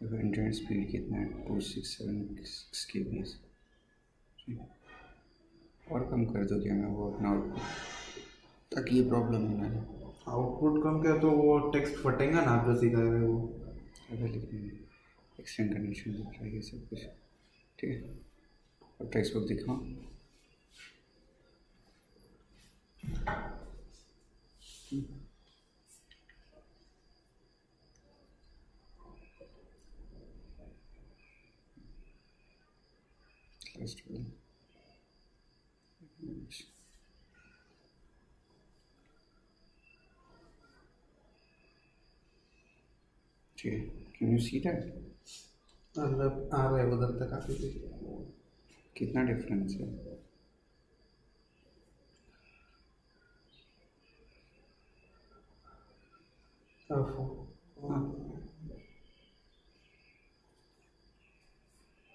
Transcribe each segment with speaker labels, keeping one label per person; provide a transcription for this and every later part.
Speaker 1: देखो internet speed कितना है? Two six seven six K B और कम कर दो क्या मैं वो अपना आउटपुट ताकि ये प्रॉब्लम ही ना रहे।
Speaker 2: आउटपुट कम क्या तो वो टेक्स्ट फटेगा ना आप जो सिखाए हुए वो।
Speaker 1: अगर लेकिन एक्सटेंड कंडीशन दिख रहा है ये सब कुछ। ठीक है। अब टेक्स्ट बुक दिखाओ। Class 12. ठीक है कैन यू सी दैट
Speaker 2: मतलब आ रहा है उधर तक काफ़ी
Speaker 1: कितना डिफरेंस है?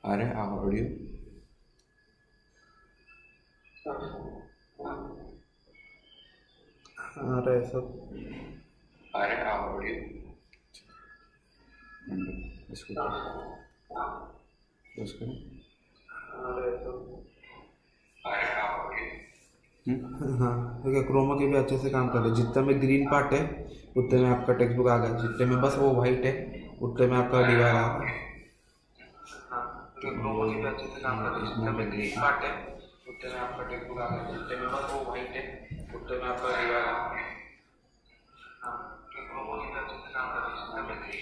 Speaker 1: आ रहा है ऑडियो
Speaker 2: आ रहा है सब
Speaker 1: आ रहा है ऑडियो इसको क्लोज करो हम्म?
Speaker 2: हाँ क्रोमा के भी अच्छे से काम कर रहे हैं। जितना में ग्रीन पार्ट है उतने में आपका टेक्स्ट बुक आ गया। जितने में बस वो वाइट है उतने में आपका डिवाइड आ गया। के जितना उतने आपका टेक्स्ट बुक आ गया जितने में बस वो वाइट है उतने में आपका हाँ क्रोमा के काम जितना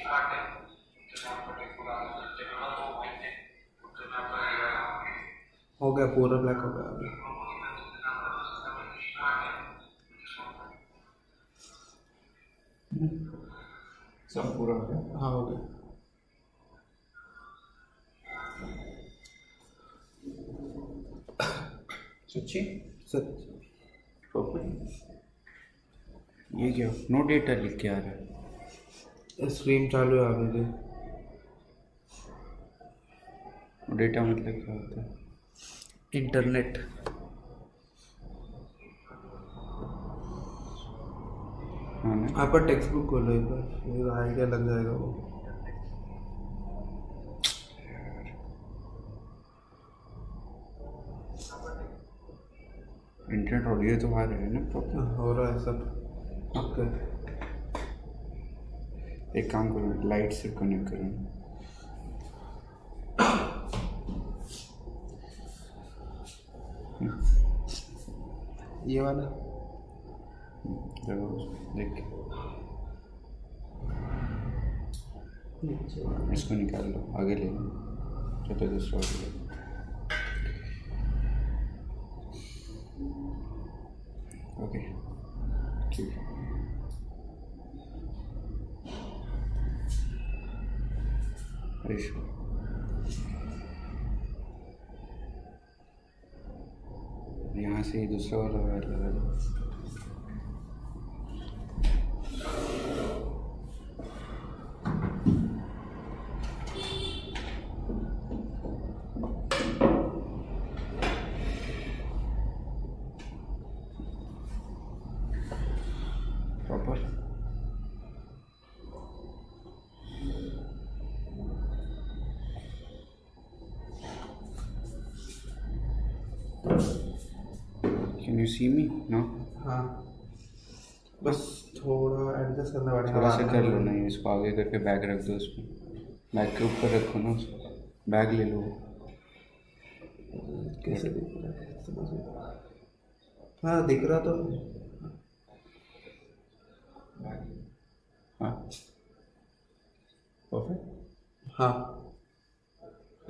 Speaker 2: पार्ट है उतने आपका आ गया जितने में उतने आपका आ हो गया पूरा ब्लैक हो गया अभी।
Speaker 1: सब पूरा हो गया?
Speaker 2: हाँ हो गया।
Speaker 1: सच्ची
Speaker 2: सर।
Speaker 1: ये क्या? नो डेटा लिख के आ रहा है।
Speaker 2: स्ट्रीम चालू है अभी भी
Speaker 1: डेटा मतलब क्या होता है?
Speaker 2: इंटरनेट
Speaker 1: हाँ
Speaker 2: आपका टेक्स्ट बुक खोलो एक बार आइडिया लग जाएगा वो।
Speaker 1: इंटरनेट ऑडियो तो आ रहा है ना प्रॉपर
Speaker 2: हो रहा है सब। ओके।
Speaker 1: एक काम करो लाइट से कनेक्ट करो।
Speaker 2: ये वाला?
Speaker 1: देखो। देख इसको निकाल लो आगे ले लो। तो तो दूसरा ओके ठीक है यहाँ से दूसरा वाला। Proper can you see me no
Speaker 2: हाँ बस थोड़ा एडजस्ट करना पड़ेगा
Speaker 1: थोड़ा सा कर लो नहीं इसको आगे करके बैग रख दो उसमें बैग के ऊपर रखो ना उसको बैग ले लो
Speaker 2: कैसे दिख रहा है समझ हाँ दिख रहा तो है।
Speaker 1: परफेक्ट
Speaker 2: हाँ।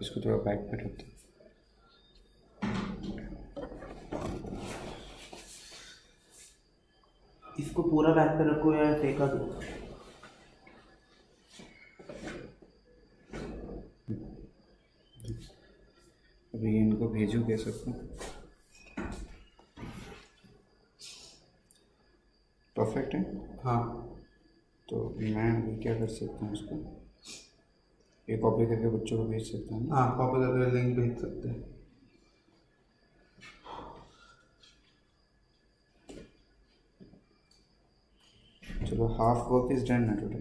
Speaker 1: इसको थोड़ा बैग पे रख दो।
Speaker 2: इसको पूरा बैक पे रखो या टेका दो
Speaker 1: अभी इनको भेजो क्या सबको? परफेक्ट है
Speaker 2: हाँ।
Speaker 1: तो मैं अभी क्या कर सकता हूँ उसको? ये कॉपी करके बच्चों को भेज सकता हूँ
Speaker 2: हाँ कॉपी करके लिंक भेज सकते हैं।
Speaker 1: चलो हाफ़ वर्क इज़ डन ना टुडे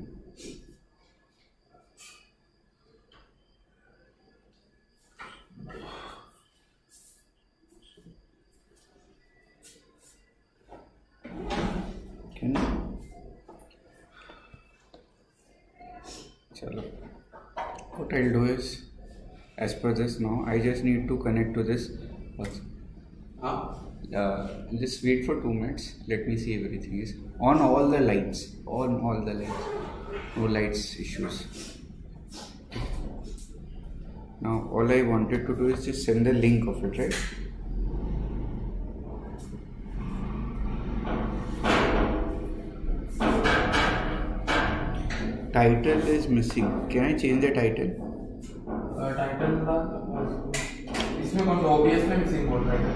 Speaker 1: है ना? चलो। What I do is as per this now I just need to connect to this just wait for two minutes let me see everything is on all the lights on all the lights no lights issues Now all I wanted to do is just send the link of it, right? Title is missing. Can I change the title?
Speaker 2: Title था इसमें कौन सा में missing बोल रहा है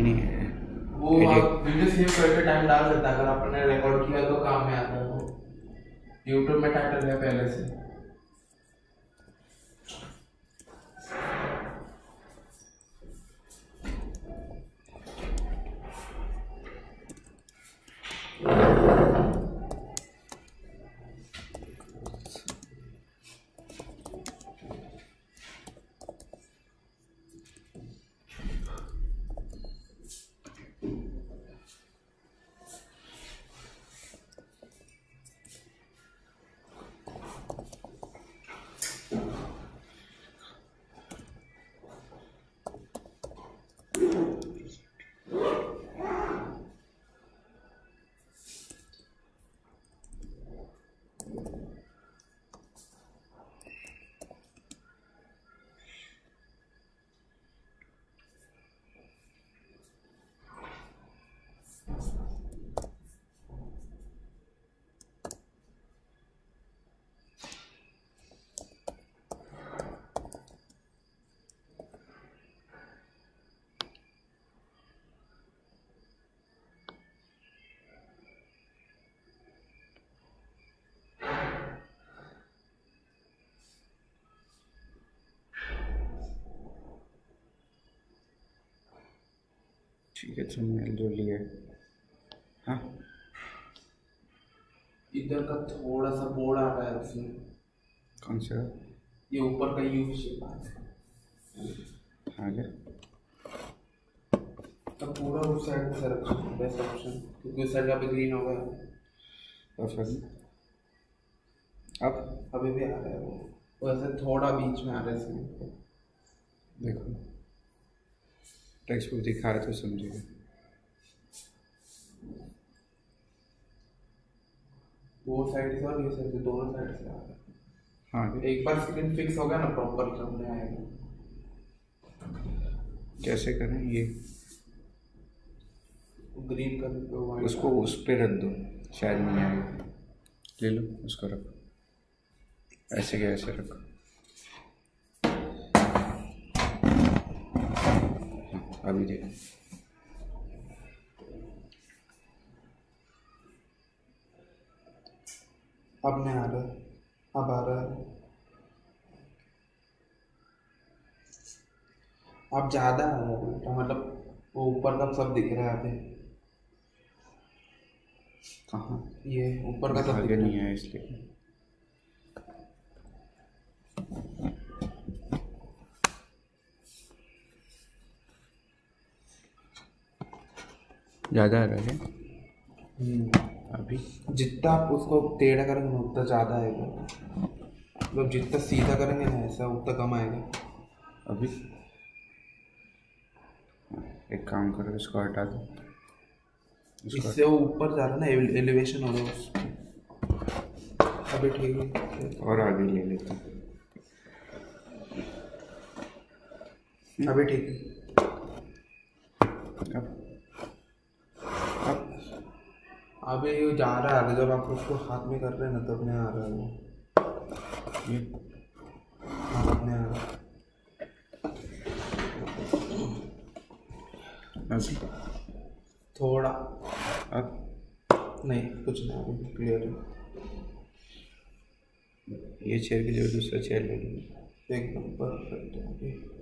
Speaker 1: any
Speaker 2: वो आप वीडियो सेव करके टाइम डाल देता है। अगर आपने रिकॉर्ड किया तो काम में आता है वो। यूट्यूब में टाइटल है पहले से।
Speaker 1: ठीक है तो मेल जो लिया हाँ।
Speaker 2: इधर का थोड़ा सा बोर्ड आ रहा है उसमें।
Speaker 1: कौन सा?
Speaker 2: ये ऊपर का यू शेप आ रहा है।
Speaker 1: गया
Speaker 2: तो पूरा उस साइड से रखो बेस्ट ऑप्शन क्योंकि उस साइड का भी ग्रीन हो गया
Speaker 1: और फिर? अब?
Speaker 2: अभी भी आ रहा है वो। वैसे थोड़ा बीच में आ रहा है इसमें।
Speaker 1: देखो। टेक्स्ट बुक दिखा रहे तो समझिएगा
Speaker 2: वो साइड से और ये साइड से दोनों साइड से आ रहा है।
Speaker 1: हाँ
Speaker 2: एक बार स्क्रीन फिक्स हो गया ना प्रॉपर सामने आएगा।
Speaker 1: कैसे करें? ये।
Speaker 2: ग्रीन कलर पे
Speaker 1: उसको उस पर रख दो शायद नहीं आएगा। ले लो उसको रखो। ऐसे क्या ऐसे रखो। अभी देखो।
Speaker 2: अब नहीं आ रहा है अब आ रहा। है अब ज़्यादा है बेटा मतलब वो ऊपर का सब दिख रहा है अभी
Speaker 1: कहाँ?
Speaker 2: ये ऊपर का सब दिख
Speaker 1: नहीं
Speaker 2: है
Speaker 1: इसलिए। ज़्यादा आ रहा है?
Speaker 2: हम्म।
Speaker 1: अभी
Speaker 2: जितना आप उसको टेढ़ा करेंगे ना उतना ज़्यादा आएगा। मतलब जितना सीधा करेंगे ना ऐसा उतना कम आएगा।
Speaker 1: अभी एक काम करो इसको हटा दो।
Speaker 2: इससे वो ऊपर जा रहा है ना एलिवेशन हो रहा है अभी ठीक है।
Speaker 1: और आगे ले लेते हैं।
Speaker 2: अभी ठीक है
Speaker 1: अब अब
Speaker 2: अभी ये जा रहा है जब आप उसको हाथ में कर रहे हैं ना तब नहीं आ रहा है वो।
Speaker 1: ये
Speaker 2: हाँ अब नहीं आ रहा थोड़ा।
Speaker 1: अब
Speaker 2: नहीं कुछ नहीं अभी क्लियर है।
Speaker 1: ये चेयर की जगह दूसरा चेयर ले लो।
Speaker 2: एकदम परफेक्ट है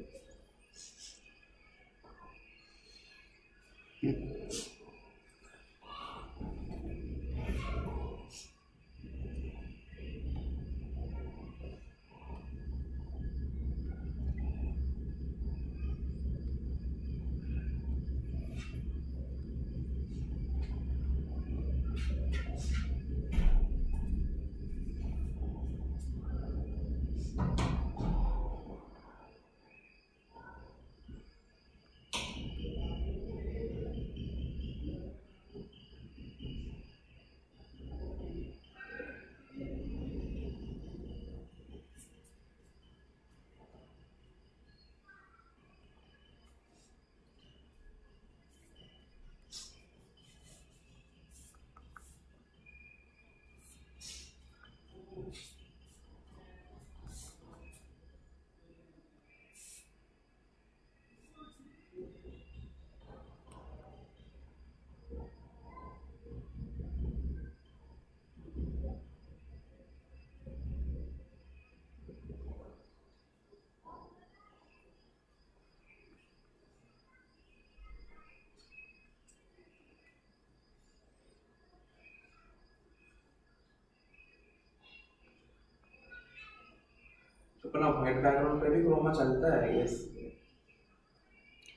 Speaker 2: अपना व्हाइट बैकग्राउंड पे भी क्रोमा चलता है यस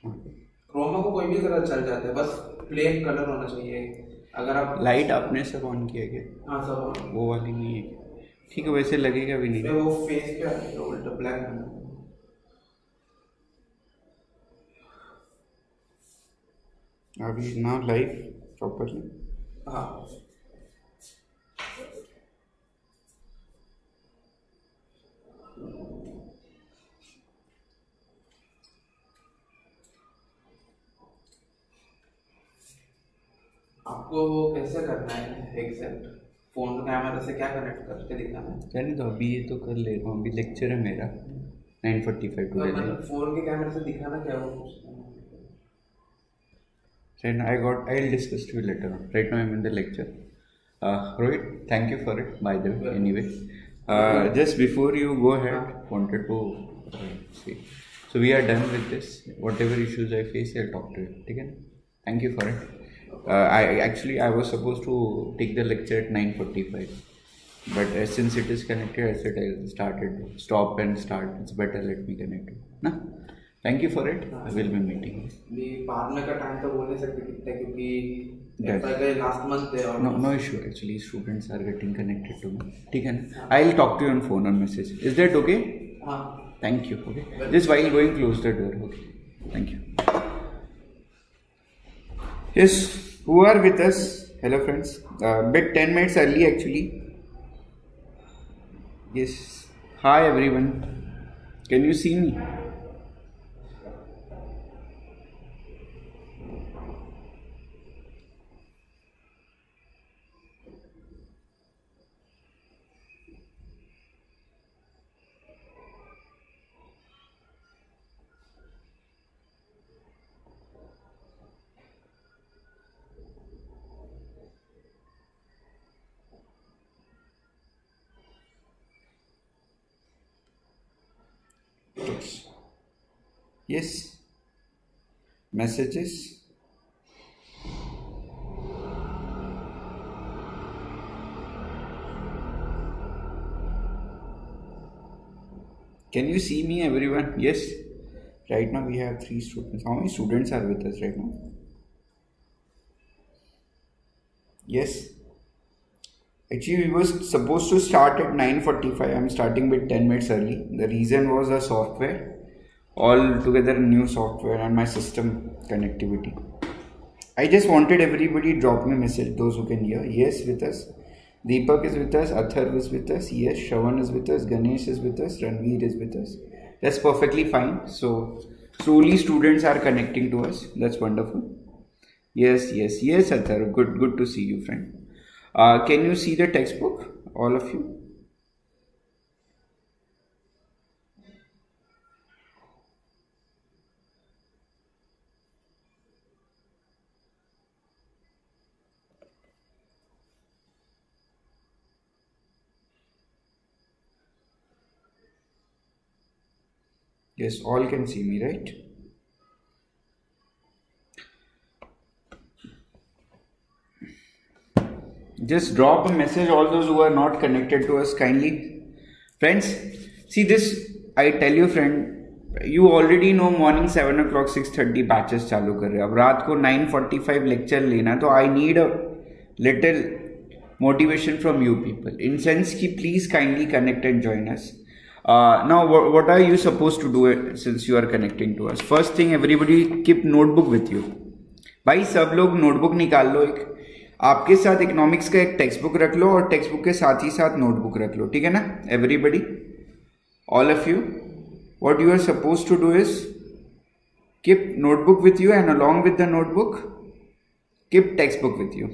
Speaker 2: क्रोमा को कोई भी कलर चल जाता है बस प्लेन कलर होना चाहिए। अगर आप
Speaker 1: लाइट आपने सब ऑन किया क्या?
Speaker 2: हाँ सब
Speaker 1: वो वाली नहीं है। ठीक है वैसे लगेगा भी नहीं।
Speaker 2: वो फेस पे उल्टा ब्लैक
Speaker 1: अभी ना लाइव प्रॉपरली
Speaker 2: हाँ. आपको वो कैसे करना है एग्जैक्ट फ़ोन कैमरा से क्या कनेक्ट करके दिखाना है
Speaker 1: चलिए तो अभी ये तो कर ले रहा हूँ अभी लेक्चर है मेरा नाइन फोर्टी फाइव टू
Speaker 2: मतलब फ़ोन के कैमरे से दिखाना क्या हो
Speaker 1: Right now, I got. I'll discuss to you later. Right now, I'm in the lecture. Uh, Rohit, thank you for it. By the way, anyway, uh, just before you go ahead, wanted to uh, see. So we are done with this. Whatever issues I face, I'll talk to you. Okay? Thank you for it. Uh, I actually I was supposed to take the lecture at 9:45, but uh, since it is connected, I said I'll start it. Stop and start. It's better. Let me connect it. Na? Thank you for it. I will be meeting.
Speaker 2: भी बाद में का time तो बोल नहीं सकते कितना क्योंकि लास्ट मंथ है और
Speaker 1: No, no issue. Actually, students are getting connected to me. ठीक है ना? I'll talk to you on phone or message. Is that okay?
Speaker 2: हाँ
Speaker 1: Thank you. Okay. Just while going, close the door. Okay. Thank you. Yes. Who are with us? Hello, friends. Uh, bit ten minutes early actually. Yes. Hi everyone. Can you see me? Yes. Yes. Messages. Can you see me, everyone? Yes. Right now we have three students. How many students are with us right now? Yes. Actually, we were supposed to start at 9:45. I'm starting with 10 minutes early. The reason was the software, all together new software and my system connectivity. I just wanted everybody drop me a message. Those who can hear, yes, with us. Deepak is with us. Athar is with us. Yes, Shawan is with us. Ganesh is with us. Ranveer is with us. That's perfectly fine. So slowly students are connecting to us. That's wonderful. Yes, yes, yes, Athar. Good, good to see you, friend. Uh, can you see the textbook, all of you? Yes, all can see me, right? just drop a message all those who are not connected to us kindly friends see this i tell you friend you already know morning 7 o'clock 6.30 batches चालू कर रहे हैं अब रात को 9.45 lecture लेना तो I need a little motivation from you people in sense कि please kindly connect and join us now what, what are you supposed to do since you are connecting to us first thing everybody keep notebook with you भाई सब लोग notebook निकाल लो एक आपके साथ economics का एक टेक्स्ट बुक रख लो और टेक्स्ट बुक के साथ ही साथ नोटबुक रख लो ठीक है ना everybody all of you what you are suppose to do is keep notebook with you and along with the notebook keep textbook with you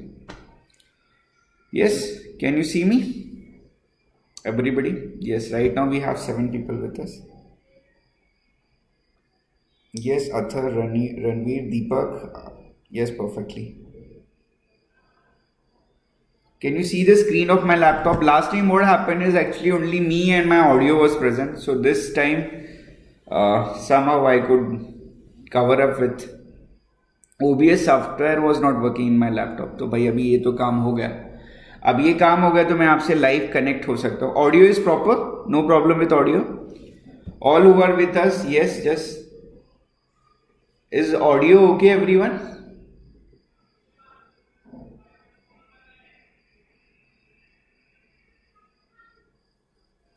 Speaker 1: yes can you see me everybody yes right now we have seven people with us yes athar Rani, ranveer deepak yes perfectly can you see the screen of my laptop last time what happened is actually only me and my audio was present so this time uh, somehow i could cover up with OBS software was not working in my laptop तो भाई अभी ये तो काम हो गया अब ये काम हो गया तो मैं आपसे लाइव कनेक्ट हो सकता हूँ। Audio is proper no problem with audio all over with us yes just is audio okay everyone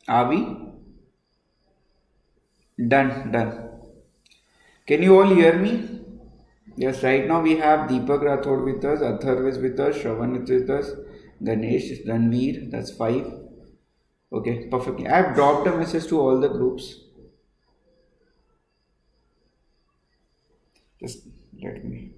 Speaker 1: Avi done done can you all hear me yes right now we have Deepak Rathod with us Atharva is with us Shravan is with us ganesh ranveer that's five. Okay perfectly. I have dropped a message to all the groups. Just let me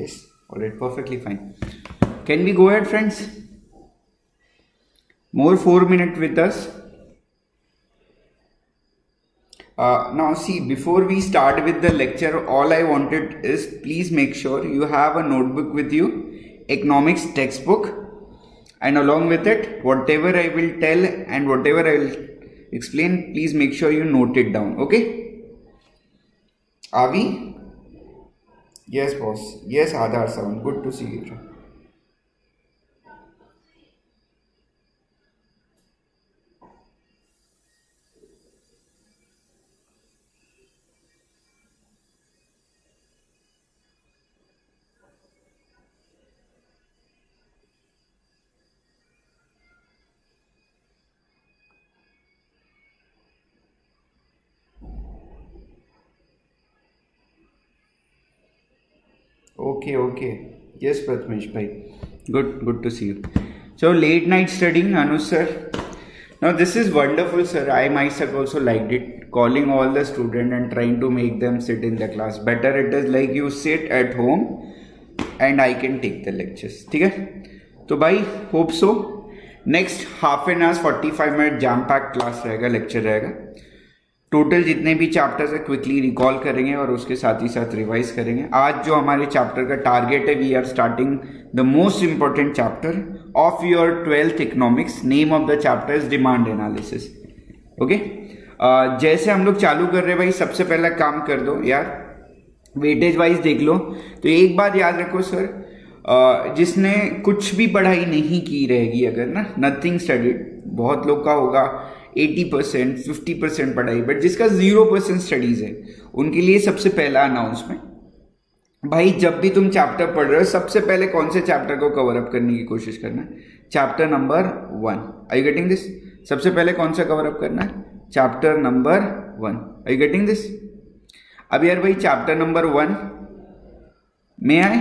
Speaker 1: Yes, alright, perfectly fine. Can we go ahead, friends? More four minute with us. Uh, now see, before we start with the lecture, all I wanted is please make sure you have a notebook with you, economics textbook, and along with it, whatever I will tell and whatever I will explain, please make sure you note it down. Okay? Are we? Yes, boss. Yes, Aadhar sound. Good to see you. Okay okay yes Prathamesh भाई good good to see you so late night studying Anu sir now this is wonderful sir I my सक also like it calling all the student and trying to make them sit in the class better it is like you sit at home and I can take the lectures ठीक है? तो भाई hope so next half an hours forty five minute jam pack class रहेगा lecture रहेगा. Total जितने भी chapters है quickly recall करेंगे और उसके साथ ही साथ रिवाइज करेंगे। आज जो हमारे चैप्टर का टारगेट है we are starting the most important chapter of your twelfth economics name of the chapter is demand analysis okay जैसे हम लोग चालू कर रहे भाई सबसे पहला काम कर दो यार। वेटेज वाइज देख लो। तो एक बात याद रखो सर uh, जिसने कुछ भी पढ़ाई नहीं की रहेगी अगर ना नथिंग स्टडीड बहुत लोग का होगा। एटी परसेंट, फिफ्टी परसेंट पढ़ाई बट जिसका ज़ीरो परसेंट स्टडीज़ है, उनके लिए सबसे पहला अनाउंसमेंट भाई, जब भी तुम चैप्टर पढ़ रहे हो, सबसे पहले कौन से चैप्टर को कवर अप करने की कोशिश करना है? Chapter number one I getting this सबसे पहले कौन सा कवर अप करना है? Chapter number one I getting this अब यार भाई चैप्टर नंबर वन में आए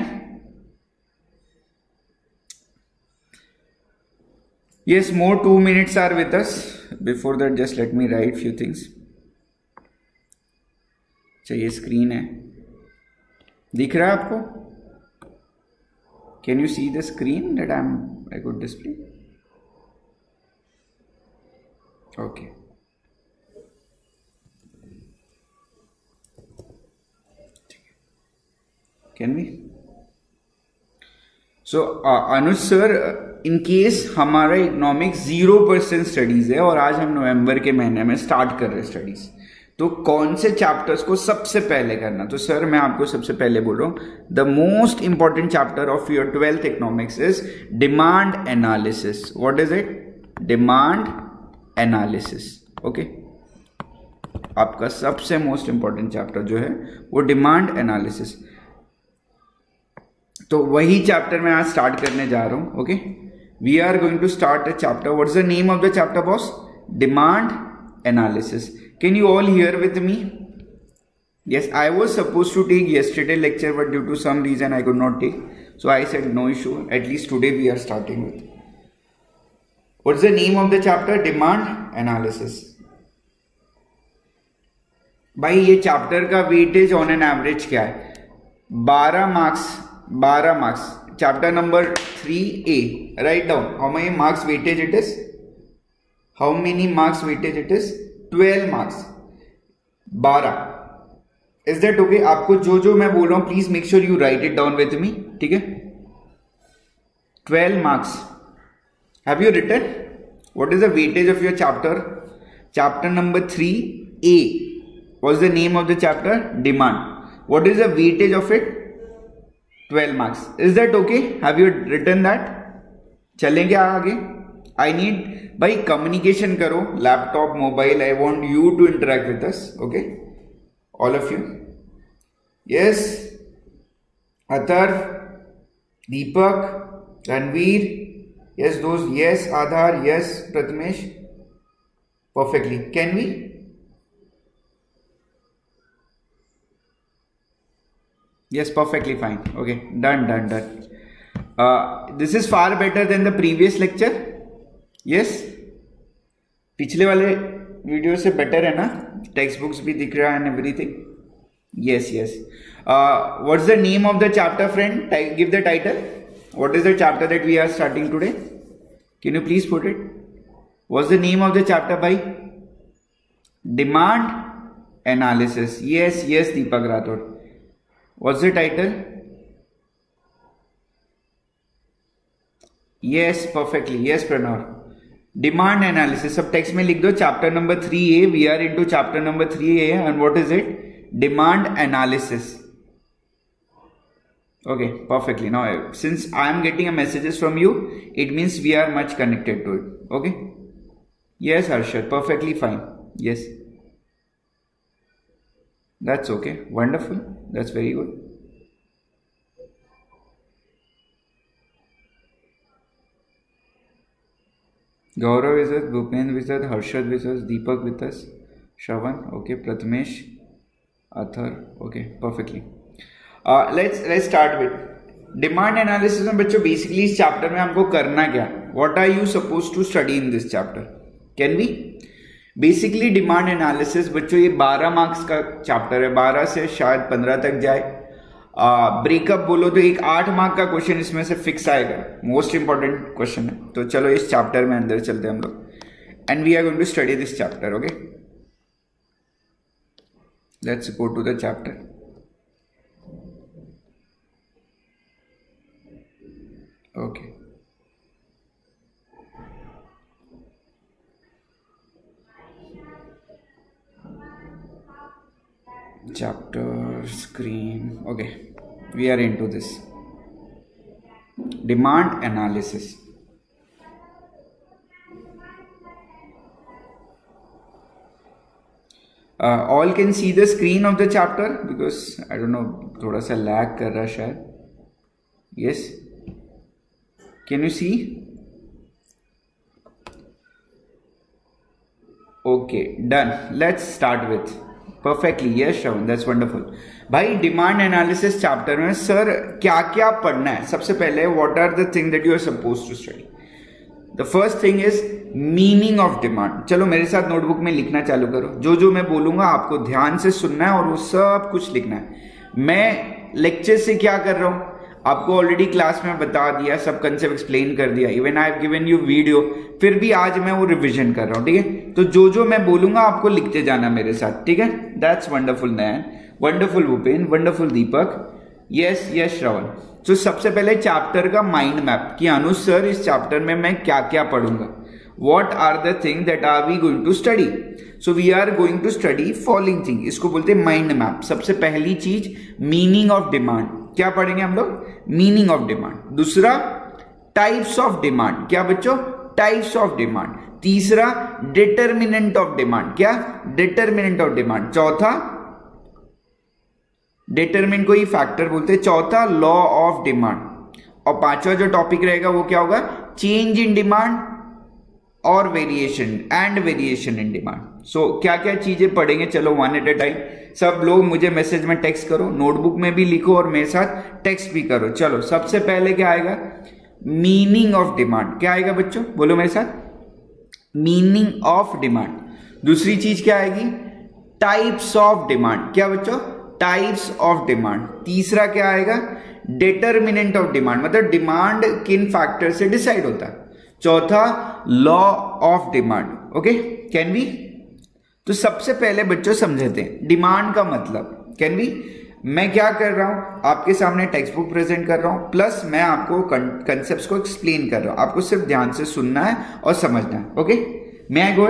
Speaker 1: yes more two minutes are with us before that just let me write few things अच्छा ये स्क्रीन है दिख रहा है आपको can you see the screen that I am I good display okay can we so Anuj sir in case हमारा economics zero percent studies है और आज हम नवंबर के महीने में स्टार्ट कर रहे हैं स्टडीज़ तो कौन से चैप्टर्स को सबसे पहले करना? तो सर मैं आपको सबसे पहले बोल रहा हूँ the most important chapter of your twelfth economics is demand analysis what is it demand analysis okay आपका सबसे मोस्ट इंपॉर्टेंट चैप्टर जो है, वो डिमांड एनालिसिस तो वही चैप्टर मैं आज स्टार्ट करने जा रहा हूँ okay we are going to start a chapter what is the name of the chapter boss demand analysis can you all hear with me yes i was supposed to take yesterday lecture but due to some reason i could not take so i said no issue at least today we are starting with what's the name of the chapter demand analysis भाई ये chapter का weightage on an average क्या है 12 marks 12 marks chapter number 3a write down how many marks weightage it is how many marks weightage it is 12 marks 12 is that okay आपको जो जो मैं बोल रहा हूँ please make sure you write it down with me ठीक है 12 marks have you written what is the weightage of your chapter chapter number 3a what's the name of the chapter demand what is the weightage of it 12 marks is that okay? Have you written that? चलेंगे आगे? I need भाई communication करो। Laptop mobile I want you to interact with us okay all of you yes Athar Deepak Ranveer yes दोस्त yes Aadhar yes Prathamesh perfectly can we yes perfectly fine okay done done done uh, this is far better than the previous lecture yes पिछले वाले video से better है ना text books भी दिख रहा है and everything yes yes uh, what's the name of the chapter friend give the title what is the chapter that we are starting today can you please put it what's the name of the chapter by demand analysis yes yes deepak rathod What's the title? Yes, perfectly. Yes, Pranor. Demand analysis. Sub text में लिख दो chapter number 3A. We are into chapter number 3A and what is it? Demand analysis. Okay, perfectly. Now, since I am getting a messages from you, it means we are much connected to it. Okay? Yes, Harshad. Perfectly fine. Yes. That's okay. Wonderful. That's very good. Gaurav is with Bhupen with us, Harshad with us, Deepak with us, Shravan, okay, Prathamesh, Athar, okay, perfectly. Uh, let's let's start with demand analysis में बच्चों basically इस chapter में हमको करना क्या what are you suppose to study in this chapter can we basically demand analysis बच्चों, ये 12 marks का चैप्टर है। 12 से शायद 15 तक जाए। ब्रेकअप बोलो तो एक आठ मार्क का क्वेश्चन इसमें से फिक्स आएगा। मोस्ट इंपॉर्टेंट क्वेश्चन है। तो चलो इस चैप्टर में अंदर चलते हैं हम लोग। And we are going to study this chapter okay let's go to the chapter okay chapter screen okay. We are into this. Demand analysis. Uh, all can see the screen of the chapter because I don't know thoda sa lag kar raha shayad. Yes? Can you see? Okay done. Let's start with perfectly yes Shravan that's wonderful भाई demand analysis chapter में sir क्या क्या पढ़ना है? सबसे पहले what are the thing that you are suppose to study the first thing is meaning of demand चलो, मेरे साथ नोटबुक में लिखना चालू करो। जो जो मैं बोलूँगा, आपको ध्यान से सुनना है और वो सब कुछ लिखना है। मैं लेक्चर से क्या कर रहा हूँ? आपको ऑलरेडी क्लास में बता दिया, सब कंसेप्ट एक्सप्लेन कर दिया. Even I have given you video फिर भी आज मैं वो रिविजन कर रहा हूँ, ठीक है? तो जो जो मैं बोलूँगा, आपको लिखते जाना मेरे साथ, ठीक है? That's wonderful Nayan wonderful Bhupen. Wonderful Deepak. Yes yes Shravan. तो सबसे पहले चैप्टर का माइंड मैप कि अनु सर इस चैप्टर में मैं क्या क्या पढ़ूँगा? What are the thing that are we going to study so we are going to study following thing इसको बोलते हैं माइंड मैप सबसे पहली चीज़ मीनिंग ऑफ़ डिमांड क्या पढ़ेंगे हम लोग? मीनिंग ऑफ़ डिमांड दूसरा टाइप्स ऑफ़ डिमांड क्या बच्चों? टाइप्स ऑफ़ डिमांड तीसरा डिटर्मिनेंट ऑफ़ डिमांड क्या? डिटर्मिनेंट ऑफ़ डिमांड चौथा डिटर्मिन को ही फैक्टर बोलते हैं। चौथा लॉ ऑफ़ डिमांड और पांचवा जो टॉपिक रहेगा वो क्या होगा? चेंज इन डिमांड और variation and variation in demand so so, क्या क्या चीज़ें पढ़ेंगे? चलो वन एट ए टाइम सब लोग मुझे मैसेज में टेक्स्ट करो. नोटबुक में भी लिखो और मेरे साथ टेक्स्ट भी करो. चलो सबसे पहले क्या आएगा? मीनिंग ऑफ़ डिमांड क्या आएगा बच्चों? बोलो मेरे साथ. मीनिंग ऑफ़ डिमांड दूसरी चीज़ क्या आएगी? टाइप्स ऑफ़ डिमांड क्या बच्चों? टाइप्स ऑफ़ डिमांड तीसरा क्या आएगा? डिटर्मिनेंट ऑफ़ डिमांड मतलब डिमांड किन फैक्टर से डिसाइड होता? है चौथा law of demand okay can we तो सबसे पहले बच्चों समझते हैं। डिमांड का मतलब। कैन बी मैं क्या कर रहा हूँ? आपके सामने टेक्स्ट बुक प्रेजेंट कर रहा हूँ प्लस मैं आपको कंसेप्ट को एक्सप्लेन कर रहा हूँ। आपको सिर्फ़ ध्यान से सुनना है और समझना है ओके मैं आई गो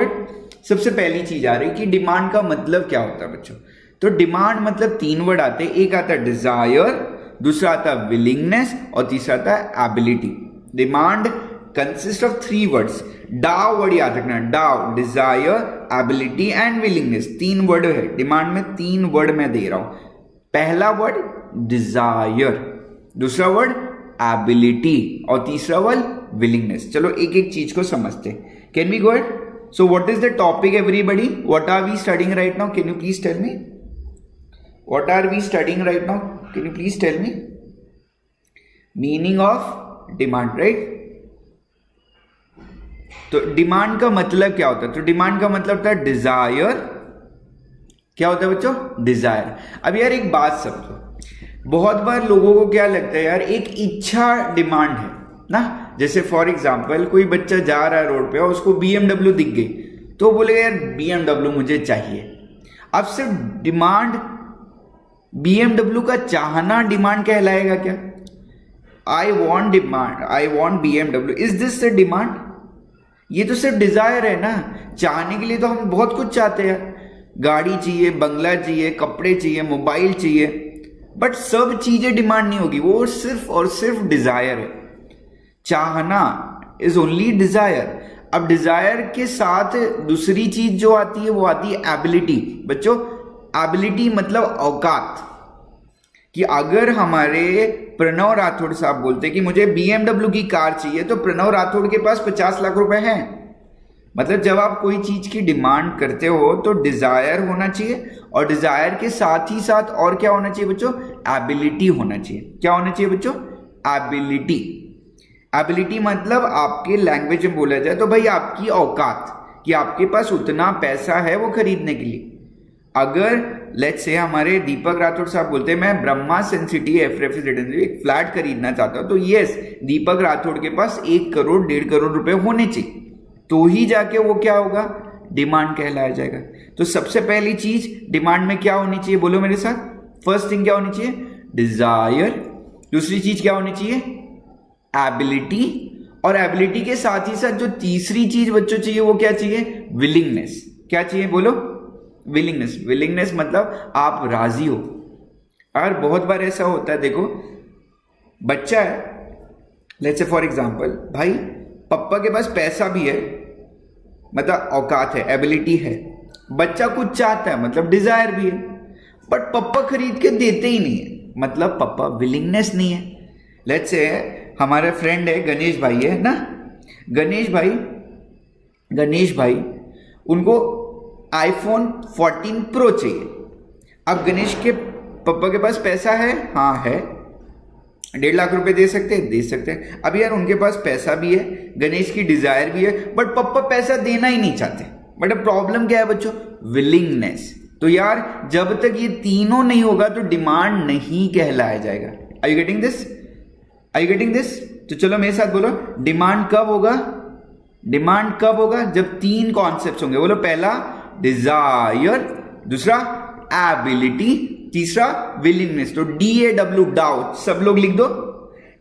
Speaker 1: सबसे पहली चीज़ आ रही कि डिमांड का मतलब क्या होता है बच्चों? तो डिमांड मतलब तीन वर्ड आते हैं। एक आता है डिज़ायर दूसरा आता है विलिंगनेस और तीसरा आता है ability demand consist of three words Dow word याद रखना डाव डिज़ायर एबिलिटी एंड विलिंगनेस तीन वर्ड है। डिमांड में तीन वर्ड मैं दे रहा हूँ। पहला वर्ड डिज़ायर दूसरा वर्ड एबिलिटी और तीसरा वर्ड विलिंगनेस चलो एक एक चीज़ को समझते can we go it so what is the topic everybody what are we studying right now can you please tell me what are we studying right now can you please tell me meaning of demand right तो demand का मतलब क्या होता है? तो demand का मतलब होता है डिज़ायर क्या होता है बच्चों? डिज़ायर अब यार एक बात समझो। बहुत बार लोगों को क्या लगता है यार, एक इच्छा डिमांड है, ना? जैसे फॉर एग्ज़ाम्पल कोई बच्चा जा रहा है रोड पे और उसको बीएमडब्ल्यू दिख गई तो बोलेगा, यार बीएमडब्ल्यू मुझे चाहिए। अब सिर्फ़ डिमांड बीएमडब्ल्यू का चाहना डिमांड कहलाएगा क्या? I want demand I want BMW is this demand ये तो सिर्फ़ डिज़ायर है ना। चाहने के लिए तो हम बहुत कुछ चाहते हैं। गाड़ी चाहिए, बंगला चाहिए, कपड़े चाहिए मोबाइल चाहिए। बट सब चीज़ें डिमांड नहीं होगी। वो सिर्फ़ और सिर्फ़ डिज़ायर है। चाहना इज़ ओनली डिज़ायर अब डिज़ायर के साथ दूसरी चीज़ जो आती है, वो आती है एबिलिटी बच्चों एबिलिटी मतलब औकात। कि अगर हमारे प्रणव राठौड़ साहब बोलते कि मुझे बीएमडब्ल्यू की कार चाहिए तो प्रणव राठौड़ के पास पचास लाख रुपए हैं। मतलब जब आप कोई चीज़ की डिमांड करते हो तो डिज़ायर होना चाहिए, और डिज़ायर के साथ ही साथ और क्या होना चाहिए बच्चों? एबिलिटी होना चाहिए। क्या होना चाहिए बच्चों? एबिलिटी एबिलिटी मतलब आपके लैंग्वेज में बोला जाए तो भाई आपकी औकात कि आपके पास उतना पैसा है वो खरीदने के लिए। अगर लेट्स से हमारे दीपक राठौड़ साहब बोलते हैं मैं ब्रह्मा सेंसिटी एफ़ रेफ्रिजरेटर एक फ्लैट खरीदना चाहता हूँ तो यस दीपक राठौड़ के पास एक करोड़, डेढ़ करोड़ रुपए होने चाहिए। तो ही जाके वो क्या होगा? डिमांड कहलाया जाएगा। तो सबसे पहली चीज़ डिमांड में क्या होनी चाहिए? बोलो मेरे साथ। फ़र्स्ट थिंग क्या होनी चाहिए? डिज़ायर दूसरी चीज़ क्या होनी चाहिए? एबिलिटी और एबिलिटी के साथ ही साथ जो तीसरी चीज़ बच्चों चाहिए, वो क्या चाहिए? विलिंगनेस क्या चाहिए? बोलो। विलिंगनेस विलिंगनेस मतलब आप राज़ी हो। और बहुत बार ऐसा होता है, देखो, बच्चा है लेट्स फॉर एग्जांपल भाई, पप्पा के पास पैसा भी है मतलब औकात है एबिलिटी है। बच्चा कुछ चाहता है मतलब डिज़ायर भी है बट पप्पा खरीद के देते ही नहीं है। मतलब पप्पा विलिंगनेस नहीं है। लेट्स से हमारे फ्रेंड है, गणेश भाई है, ना? गणेश भाई गणेश भाई, उनको आईफोन 14 प्रो चाहिए। अब गणेश के पप्पा के पास पैसा है? हाँ है। डेढ़ लाख रुपए दे सकते हैं? दे सकते हैं। अब यार उनके पास पैसा भी है, गणेश की डिज़ायर भी है बट पप्पा पैसा देना ही नहीं चाहते। बट अब प्रॉब्लम क्या है बच्चों? विलिंगनेस तो यार, जब तक ये तीनों नहीं होगा तो डिमांड नहीं कहलाया जाएगा। I you getting this I getting this तो चलो मेरे साथ बोलो। डिमांड कब होगा? डिमांड कब होगा? जब तीन कॉन्सेप्ट होंगे। बोलो, पहला डिज़ायर दूसरा एबिलिटी तीसरा विलिंगनेस तो डी ए डब्ल्यू डाउ सब लोग लिख दो।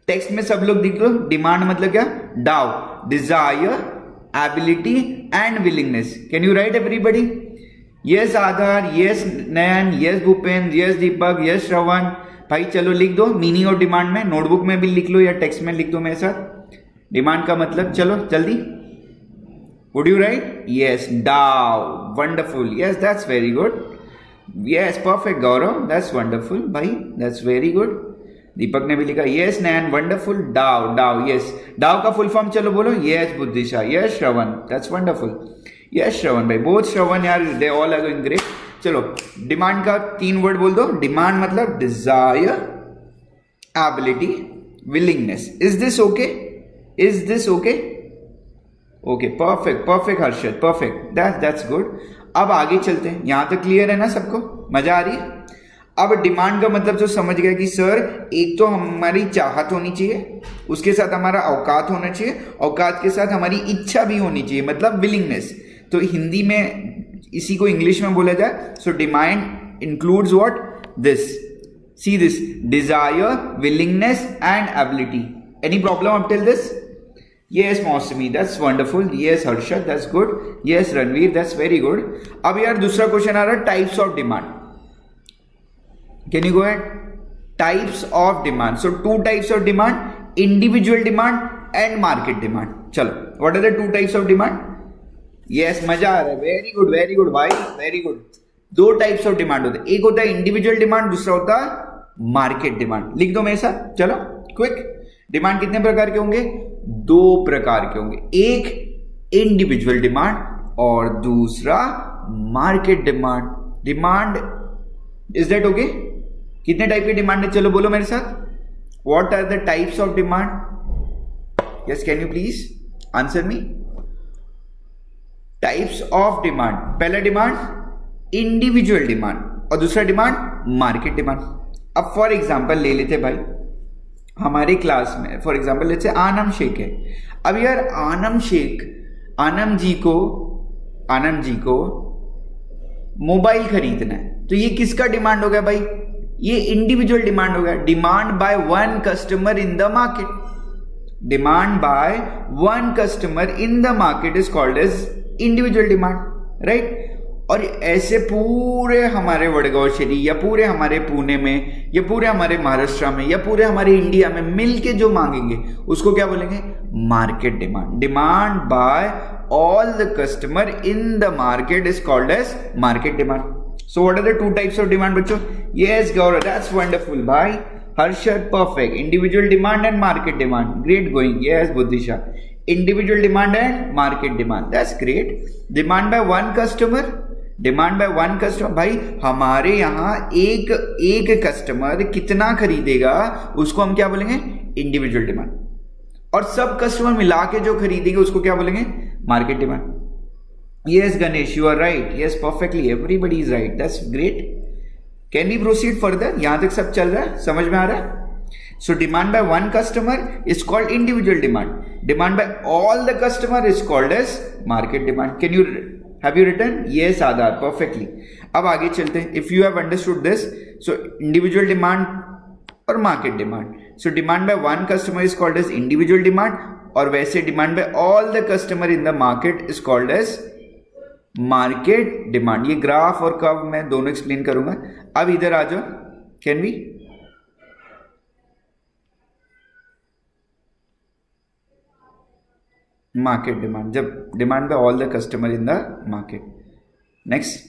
Speaker 1: टेक्स्ट में सब लोग लिख दो। डिमांड मतलब क्या? डाउ desire ability and willingness can you write everybody yes Aadhar yes Nayan yes Bhupen yes Deepak yes Shravan भाई, चलो लिख दो। मीनिंग ऑफ़ डिमांड में नोटबुक में भी लिख लो या टेक्स्ट में लिख दो मेरे साथ। डिमांड का मतलब चलो, जल्दी। वुड यू राइट यस डाउ wonderful yes that's very good yes perfect Gaurav that's wonderful भाई दैट्स वेरी गुड दीपक ने भी लिखा यस नैन वंडरफुल डाव डाव यस डाव का फुल फॉर्म चलो बोलो yes Buddhisha yes Shravan that's wonderful yes Shravan भाई बहुत श्रवण यार they all are going great चलो डिमांड का तीन वर्ड बोल दो डिमांड मतलब desire ability willingness is this okay is this okay okay perfect perfect Harshad perfect that that's good अब आगे चलते हैं। यहाँ तक क्लियर है ना सबको? मज़ा आ रही है? अब डिमांड का मतलब जो समझ गया कि, सर, एक तो हमारी चाहत होनी चाहिए, उसके साथ हमारा औकात होना चाहिए, औकात के साथ हमारी इच्छा भी होनी चाहिए मतलब विलिंगनेस तो हिंदी में, इसी को इंग्लिश में बोला जाए so demand includes what this see this desire willingness and ability any problem up till this yes Mausami that's wonderful yes Harshad that's good yes Ranveer that's very good अब यार दूसरा क्वेश्चन आ रहा है types of demand can you go at types of demand so two types of demand individual demand and market demand चलो what are the two types of demand yes मज़ा आ रहा है. वेरी गुड वेरी गुड भाई. Very good दो types of demand होते एक होता है इंडिविजुअल डिमांड दूसरा होता है मार्केट डिमांड लिख दो मेरे साथ. चलो क्विक डिमांड कितने प्रकार के होंगे? दो प्रकार के होंगे। एक इंडिविजुअल डिमांड और दूसरा market demand demand is that okay कितने टाइप की डिमांड है? चलो बोलो मेरे साथ। What are the types of demand yes can you please answer me types of demand पहला डिमांड इंडिविजुअल डिमांड और दूसरा डिमांड मार्केट डिमांड अब फॉर एग्ज़ाम्पल ले लेते भाई। हमारे क्लास में फॉर एग्ज़ाम्पल जैसे आनम शेख है। अब यार आनम शेख आनम जी को आनम जी को मोबाइल खरीदना है। तो ये किसका डिमांड हो गया भाई? ये इंडिविजुअल डिमांड हो गया। Demand by one customer in the market demand by one customer in the market is called as individual demand right और ऐसे पूरे हमारे वड़गांव शरी या पूरे हमारे पुणे में, या पूरे हमारे महाराष्ट्र में, या पूरे हमारे इंडिया में मिल के जो मांगेंगे, उसको क्या बोलेंगे? Market demand demand by all the customer in the market is called as market demand so what are the two types of demand बच्चों? ये गौर दैट्स वंडरफुल भाई Harshad perfect individual demand and market demand great going yes Buddhisha individual demand and market demand that's great demand by one customer demand by one customer भाई, हमारे यहाँ एक एक customer कितना खरीदेगा, उसको हम क्या बोलेंगे? इंडिविजुअल डिमांड और सब कस्टमर मिला के जो खरीदेंगे, उसको क्या बोलेंगे? Market demand yes Ganesh you are right yes perfectly everybody is right that's great can be proceed further यहाँ तक सब चल रहा है? समझ में आ रहा है? So demand by one customer is called individual demand demand by all the customer is called as market demand can you have you return ये आधार परफेक्टली अब आगे चलते हैं। If you have understood this so individual demand और market demand so demand by one customer is called as individual demand और वैसे demand by all the customer in the market is called as market demand ये graph और कब मैं दोनों explain करूँगा। अब इधर आ जाओ। कैन वी मार्केट डिमांड जब demand by all the customer in the market next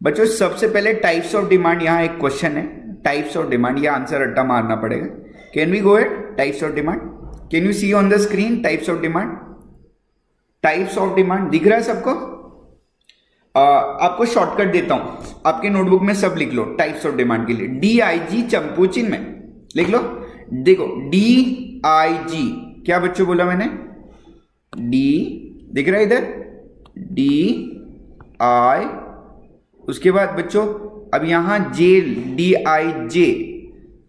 Speaker 1: बच्चों, सबसे पहले टाइप्स ऑफ़ डिमांड यहाँ एक क्वेश्चन है. टाइप्स ऑफ़ डिमांड ये आंसर अड्डा मारना पड़ेगा. Can we go at types of demand can you see on the screen types of demand types of demand दिख रहा है सबको? आपको शॉर्टकट देता हूँ. आपके नोटबुक में सब लिख लो टाइप्स ऑफ़ डिमांड के लिए. डी आई जी चंपू चिन्ह में लिख लो. देखो डी आई जी क्या बच्चों बोला मैंने? डी दिख रहा है इधर? डी आई उसके बाद बच्चों, अब यहाँ जे D I J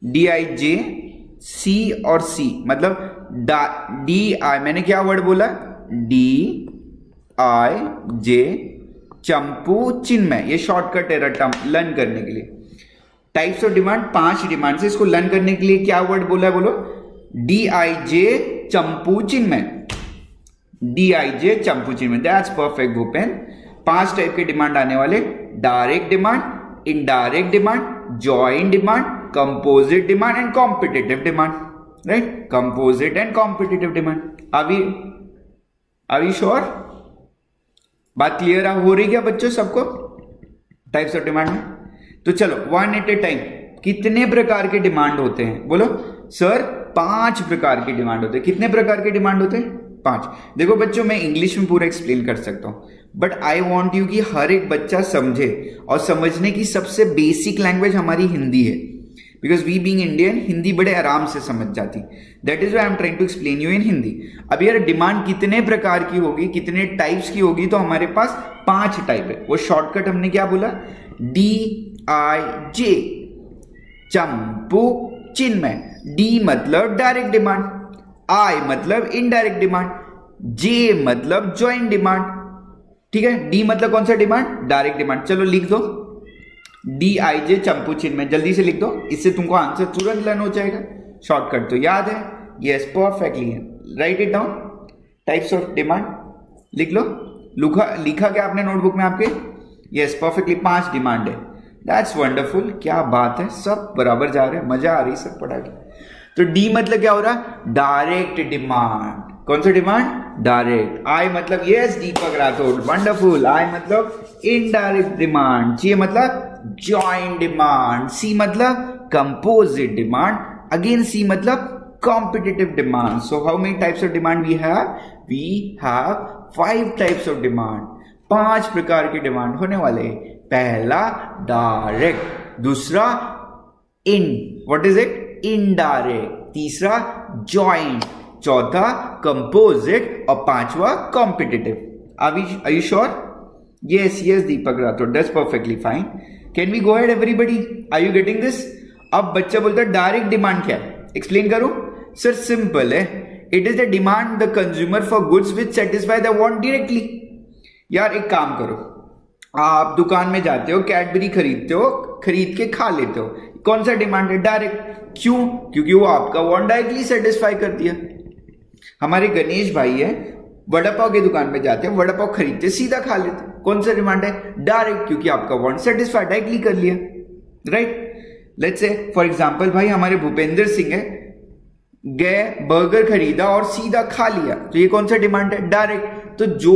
Speaker 1: D I J C और सी मतलब डी आई मैंने क्या वर्ड बोला? डी आई जे चंपू चिन्मय, ये शॉर्टकट है रटम लर्न करने के लिए। टाइप्स ऑफ़ डिमांड पाँच डिमांड से इसको लर्न करने के लिए क्या वर्ड बोला है बोलो? D I J Champu Chinmay. D I J Champu Chinmay that's perfect Bhupen. पाँच टाइप के डिमांड आने वाले। Direct demand indirect demand joint demand composite demand and competitive demand right composite and competitive demand अभी अभी श्योर बात क्लियर हो रही क्या बच्चों सबको? टाइप्स ऑफ़ डिमांड में। तो चलो वन एट ए टाइम कितने प्रकार के डिमांड होते हैं? बोलो। सर पाँच प्रकार के डिमांड होते हैं। कितने प्रकार के डिमांड होते हैं? पाँच। देखो बच्चों, मैं इंग्लिश में पूरा एक्सप्लेन कर सकता हूँ। बट आई वॉन्ट यू कि हर एक बच्चा समझे और समझने की सबसे बेसिक लैंग्वेज हमारी हिंदी है। Because we being Indian Hindi बड़े आराम से समझ जाती। That is why am trying to explain you in Hindi अब यार डिमांड कितने प्रकार की होगी, कितने टाइप्स की होगी तो हमारे पास पाँच टाइप है। वो शॉर्टकट हमने क्या बोला? D I J Champu, Chinmay. D मतलब डायरेक्ट डिमांड आई मतलब इनडायरेक्ट डिमांड जे मतलब ज्वाइंट डिमांड ठीक है? डी मतलब कौन सा डिमांड डायरेक्ट डिमांड चलो लिख दो. डी आई जे चंपू चिन्ह में. जल्दी से लिख दो. इससे तुमको आंसर तुरंत लर्न हो जाएगा. शॉर्टकट तो याद है? Yes perfectly write it down types of demand लिख लो. लिखा लिखा क्या आपने नोटबुक में आपके? यस परफेक्टली पाँच डिमांड है. दैट्स वंडरफुल क्या बात है? सब बराबर जा रहे हैं. मज़ा आ रही है सब पढ़ा के. तो डी मतलब क्या हो रहा? है डायरेक्ट डिमांड कौन सा डिमांड डायरेक्ट आई मतलब yes Deepak Rathore wonderful I मतलब इनडायरेक्ट डिमांड ची मतलब ज्वाइंट डिमांड सी मतलब कंपोजिट डिमांड अगेन सी मतलब competitive demand. So, how many types of demand we have? We have five types of demand. पाँच प्रकार की demand होने वाले पहला डायरेक्ट दूसरा in what is it indirect तीसरा जॉइंट चौथा कंपोजिट और पांचवा competitive are you sure yes yes Deepak Rathore does perfectly fine can we go head everybody are you getting this अब बच्चा बोलता है डायरेक्ट डिमांड क्या है? एक्सप्लेन करूँ? सर सिंपल है. It is the demand the consumer for goods which satisfy the want directly यार, एक काम करो. आप दुकान में जाते हो कैडबरी खरीदते हो, खरीद के खा लेते हो. कौन सा डिमांड है? डायरेक्ट क्यों? क्योंकि वो आपका वॉन्ट डायरेक्टली सेटिस्फाई कर दिया हमारे गणेश भाई है, वड़ा पाव की दुकान में जाते हैं, वड़ा पाव खरीदते, सीधा खा लेते। कौन सा डिमांड है? डायरेक्ट क्योंकि आपका वॉन्ट सेटिस्फाई डायरेक्टली कर लिया। Right let's say for example भाई हमारे भूपेंद्र सिंह है, गए बर्गर खरीदा और सीधा खा लिया। तो ये कौन सा डिमांड है? डायरेक्ट तो जो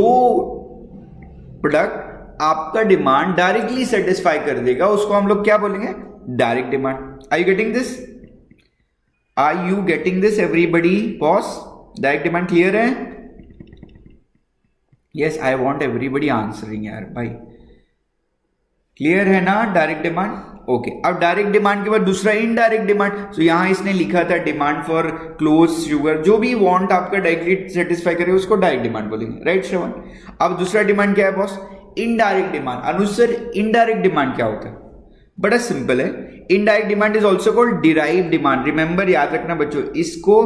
Speaker 1: प्रोडक्ट आपका डिमांड डायरेक्टली सेटिस्फाई कर देगा, उसको हम लोग क्या बोलेंगे? Direct demand I you getting this are you getting this everybody boss direct demand clear है? Yes I want everybody answering यार भाई क्लियर है ना डायरेक्ट डिमांड ओके अब डायरेक्ट डिमांड के बाद दूसरा इनडायरेक्ट डिमांड तो यहाँ इसने लिखा था डिमांड फॉर क्लोज शुगर जो भी वांट आपका डायरेक्टली सेटिस्फाई करे, उसको डायरेक्ट डिमांड बोलेंगे. राइट श्रवण अब दूसरा डिमांड क्या है बॉस इनडायरेक्ट डिमांड अनुसर इनडायरेक्ट डिमांड क्या होता है? बड़ा सिंपल है। Indirect demand is also called derive demand remember याद रखना बच्चों, इसको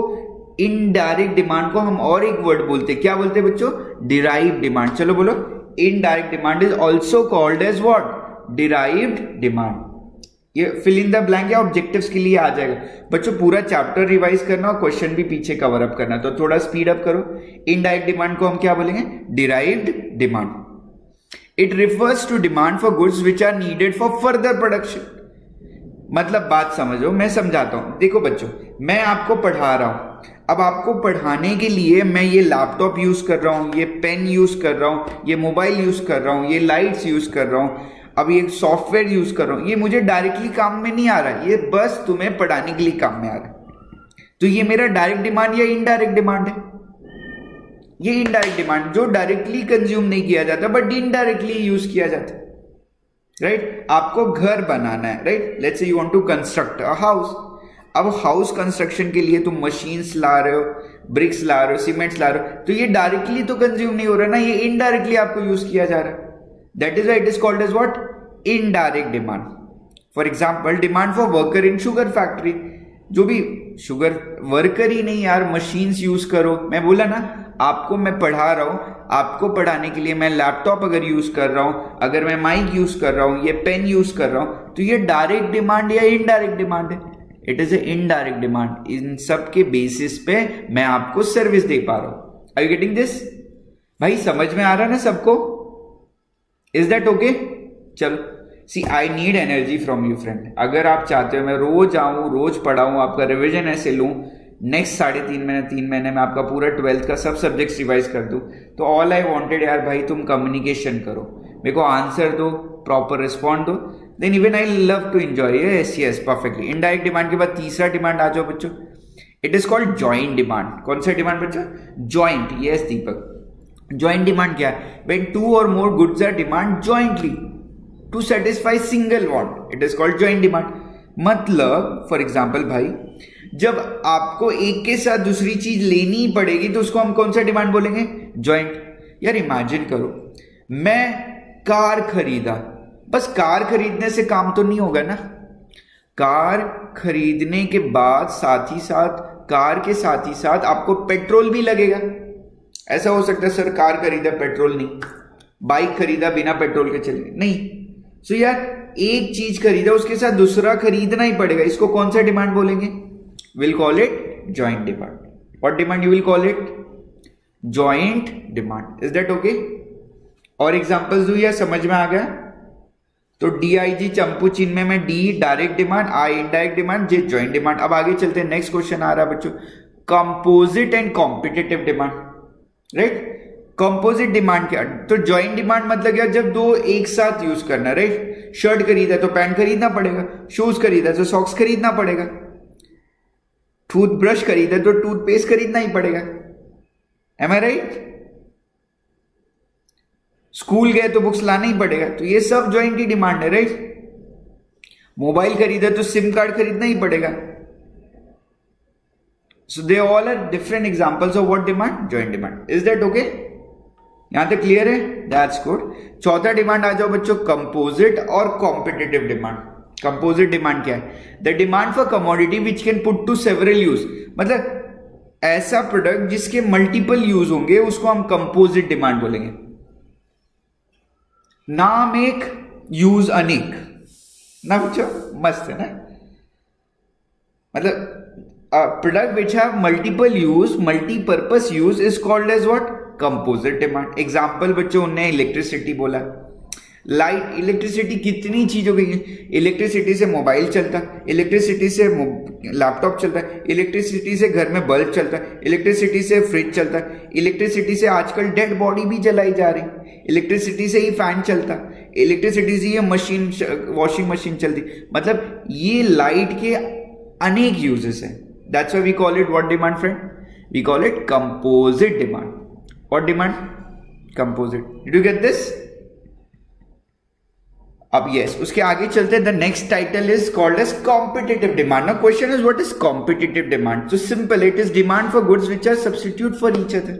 Speaker 1: इनडायरेक्ट डिमांड को हम और एक वर्ड बोलते हैं। क्या बोलते हैं बच्चों? डिराइव डिमांड चलो बोलो। Indirect demand is also called as what derived demand ये फिल इन द ब्लैंक या ऑब्जेक्टिव्स के लिए आ जाएगा। बच्चों, पूरा चैप्टर रिवाइज करना और क्वेश्चन भी पीछे कवर अप करना। तो थोड़ा स्पीड अप करो। इनडायरेक्ट डिमांड को हम क्या बोलेंगे? Derived demand it refers to demand for goods which are needed for further production मतलब बात समझो, मैं समझाता हूँ। देखो बच्चों, मैं आपको पढ़ा रहा हूँ। अब आपको पढ़ाने के लिए मैं ये लैपटॉप यूज़ कर रहा हूँ, ये पेन यूज़ कर रहा हूँ, ये मोबाइल यूज़ कर रहा हूँ, ये लाइट्स यूज़ कर रहा हूँ, अब ये सॉफ्टवेयर यूज़ कर रहा हूँ। ये मुझे डायरेक्टली काम में नहीं आ रहा ये बस तुम्हें पढ़ाने के लिए काम में आ रहा है। तो ये मेरा डायरेक्ट डिमांड या इनडायरेक्ट डिमांड है? ये इनडायरेक्ट डिमांड जो डायरेक्टली कंज्यूम नहीं किया जाता बट इनडायरेक्टली यूज़ किया जाता है। Right right? आपको घर बनाना है right let's you want to construct a house अब हाउस कंस्ट्रक्शन के लिए तुम मशीन्स ला रहे हो ब्रिक्स ला रहे हो सीमेंट्स ला रहे हो तो ये डायरेक्टली तो कंज्यूम नहीं हो रहा ना, ये इनडायरेक्टली आपको यूज़ किया जा रहा है। That is why is called called what indirect demand for example demand for worker in sugar factory. जो भी शुगर वर्कर ही नहीं यार मशीन्स यूज़ करो। मैं बोला ना, आपको मैं पढ़ा रहा हूँ, आपको पढ़ाने के लिए मैं लैपटॉप अगर यूज़ कर रहा हूँ, अगर मैं माइक यूज़ कर रहा हूँ, ये पेन यूज़ कर रहा हूँ तो ये डायरेक्ट डिमांड या इनडायरेक्ट डिमांड है? It is a indirect demand इन सब के बेसिस पे मैं आपको सर्विस दे पा रहा हूँ। आई गेटिंग दिस भाई, समझ में आ रहा ना सबको? इज़ दैट ओके चलो। See I need energy from you friend अगर आप चाहते हो मैं रोज आऊँ, रोज पढ़ाऊं, आपका रिविजन ऐसे लूँ नेक्स्ट साढ़े तीन महीने तीन महीने में आपका पूरा ट्वेल्थ का सब सब्जेक्ट्स रिवाइज कर दूँ तो ऑल आई वांटेड यार भाई तुम कम्युनिकेशन करो। मेरे को आंसर दो प्रॉपर रिस्पॉन्ड दो। Then even I love to enjoy yes yes perfectly indirect demand के बाद तीसरा डिमांड आ जाओ बच्चों। इट इज़ कॉल्ड ज्वाइंट डिमांड कौन सा डिमांड बच्चों? Joint yes Deepak joint demand क्या है? वेन टू और more goods are demand jointly to satisfy single want it is called joint demand मतलब फॉर एग्ज़ाम्पल भाई, जब आपको एक के साथ दूसरी चीज़ लेनी ही पड़ेगी तो उसको हम कौन सा डिमांड बोलेंगे? ज्वाइंट यार इमेजिन करो, मैं कार खरीदा। बस कार खरीदने से काम तो नहीं होगा ना? कार खरीदने के बाद साथ ही साथ, कार के साथ ही साथ आपको पेट्रोल भी लगेगा। ऐसा हो सकता है, सर, कार खरीदा, पेट्रोल नहीं। बाइक खरीदा बिना पेट्रोल के चले। नहीं सो so, यार, एक चीज़ खरीदा, उसके साथ दूसरा खरीदना ही पड़ेगा। इसको कौन सा डिमांड बोलेंगे? Will call it joint demand what demand you will call it joint demand is that okay और एग्जाम्पल्स दू या समझ में आ गया? तो डी आई जी चंपू चिन्ह में मैं D direct demand I indirect demand J joint demand अब आगे चलते हैं। नेक्स्ट क्वेश्चन आ रहा है बच्चों। Composite and competitive demand right composite demand क्या? तो ज्वाइंट डिमांड मतलब क्या? जब दो एक साथ यूज़ करना राइट शर्ट खरीदा तो पैंट खरीदना पड़ेगा शूज़ खरीदा तो सॉक्स खरीदना पड़ेगा टूथब्रश खरीदा तो टूथपेस्ट खरीदना ही पड़ेगा। एम आई राइट स्कूल गए तो बुक्स लाना ही पड़ेगा। तो ये सब ज्वाइंट की डिमांड है राइट मोबाइल खरीदा तो सिम कार्ड खरीदना ही पड़ेगा। So they all are different examples of what demand joint demand is that okay यहाँ तक क्लियर है? दैट्स गुड चौथा डिमांड आ जाओ बच्चों कंपोजिट और कॉम्पिटेटिव डिमांड कंपोजिट डिमांड क्या है? The demand for commodity which can put to several use मतलब ऐसा प्रोडक्ट जिसके मल्टीपल यूज़ होंगे, उसको हम कंपोजिट डिमांड बोलेंगे. नाम एक यूज़ अनेक. ना बच्चों? मस्त है ना? मतलब product which have multiple use multipurpose use is called as what composite demand example बच्चों उन्हें इलेक्ट्रिसिटी बोला। लाइट इलेक्ट्रिसिटी कितनी चीज़ हो गई है? इलेक्ट्रिसिटी से मोबाइल चलता है इलेक्ट्रिसिटी से लैपटॉप चलता है इलेक्ट्रिसिटी से घर में बल्ब चलता है इलेक्ट्रिसिटी से फ्रिज चलता है इलेक्ट्रिसिटी से आजकल डेड बॉडी भी जलाई जा रही। इलेक्ट्रिसिटी से ही फ़ैन चलता इलेक्ट्रिसिटी से ये मशीन वॉशिंग मशीन चलती। मतलब ये लाइट के अनेक यूजेस है। That's we call it what demand friend we call it composite demand what demand composite did you get this अब यस उसके आगे चलते हैं। The next title is called as competitive demand ना question is what is competitive demand so simple it is demand for goods which are substitute for each other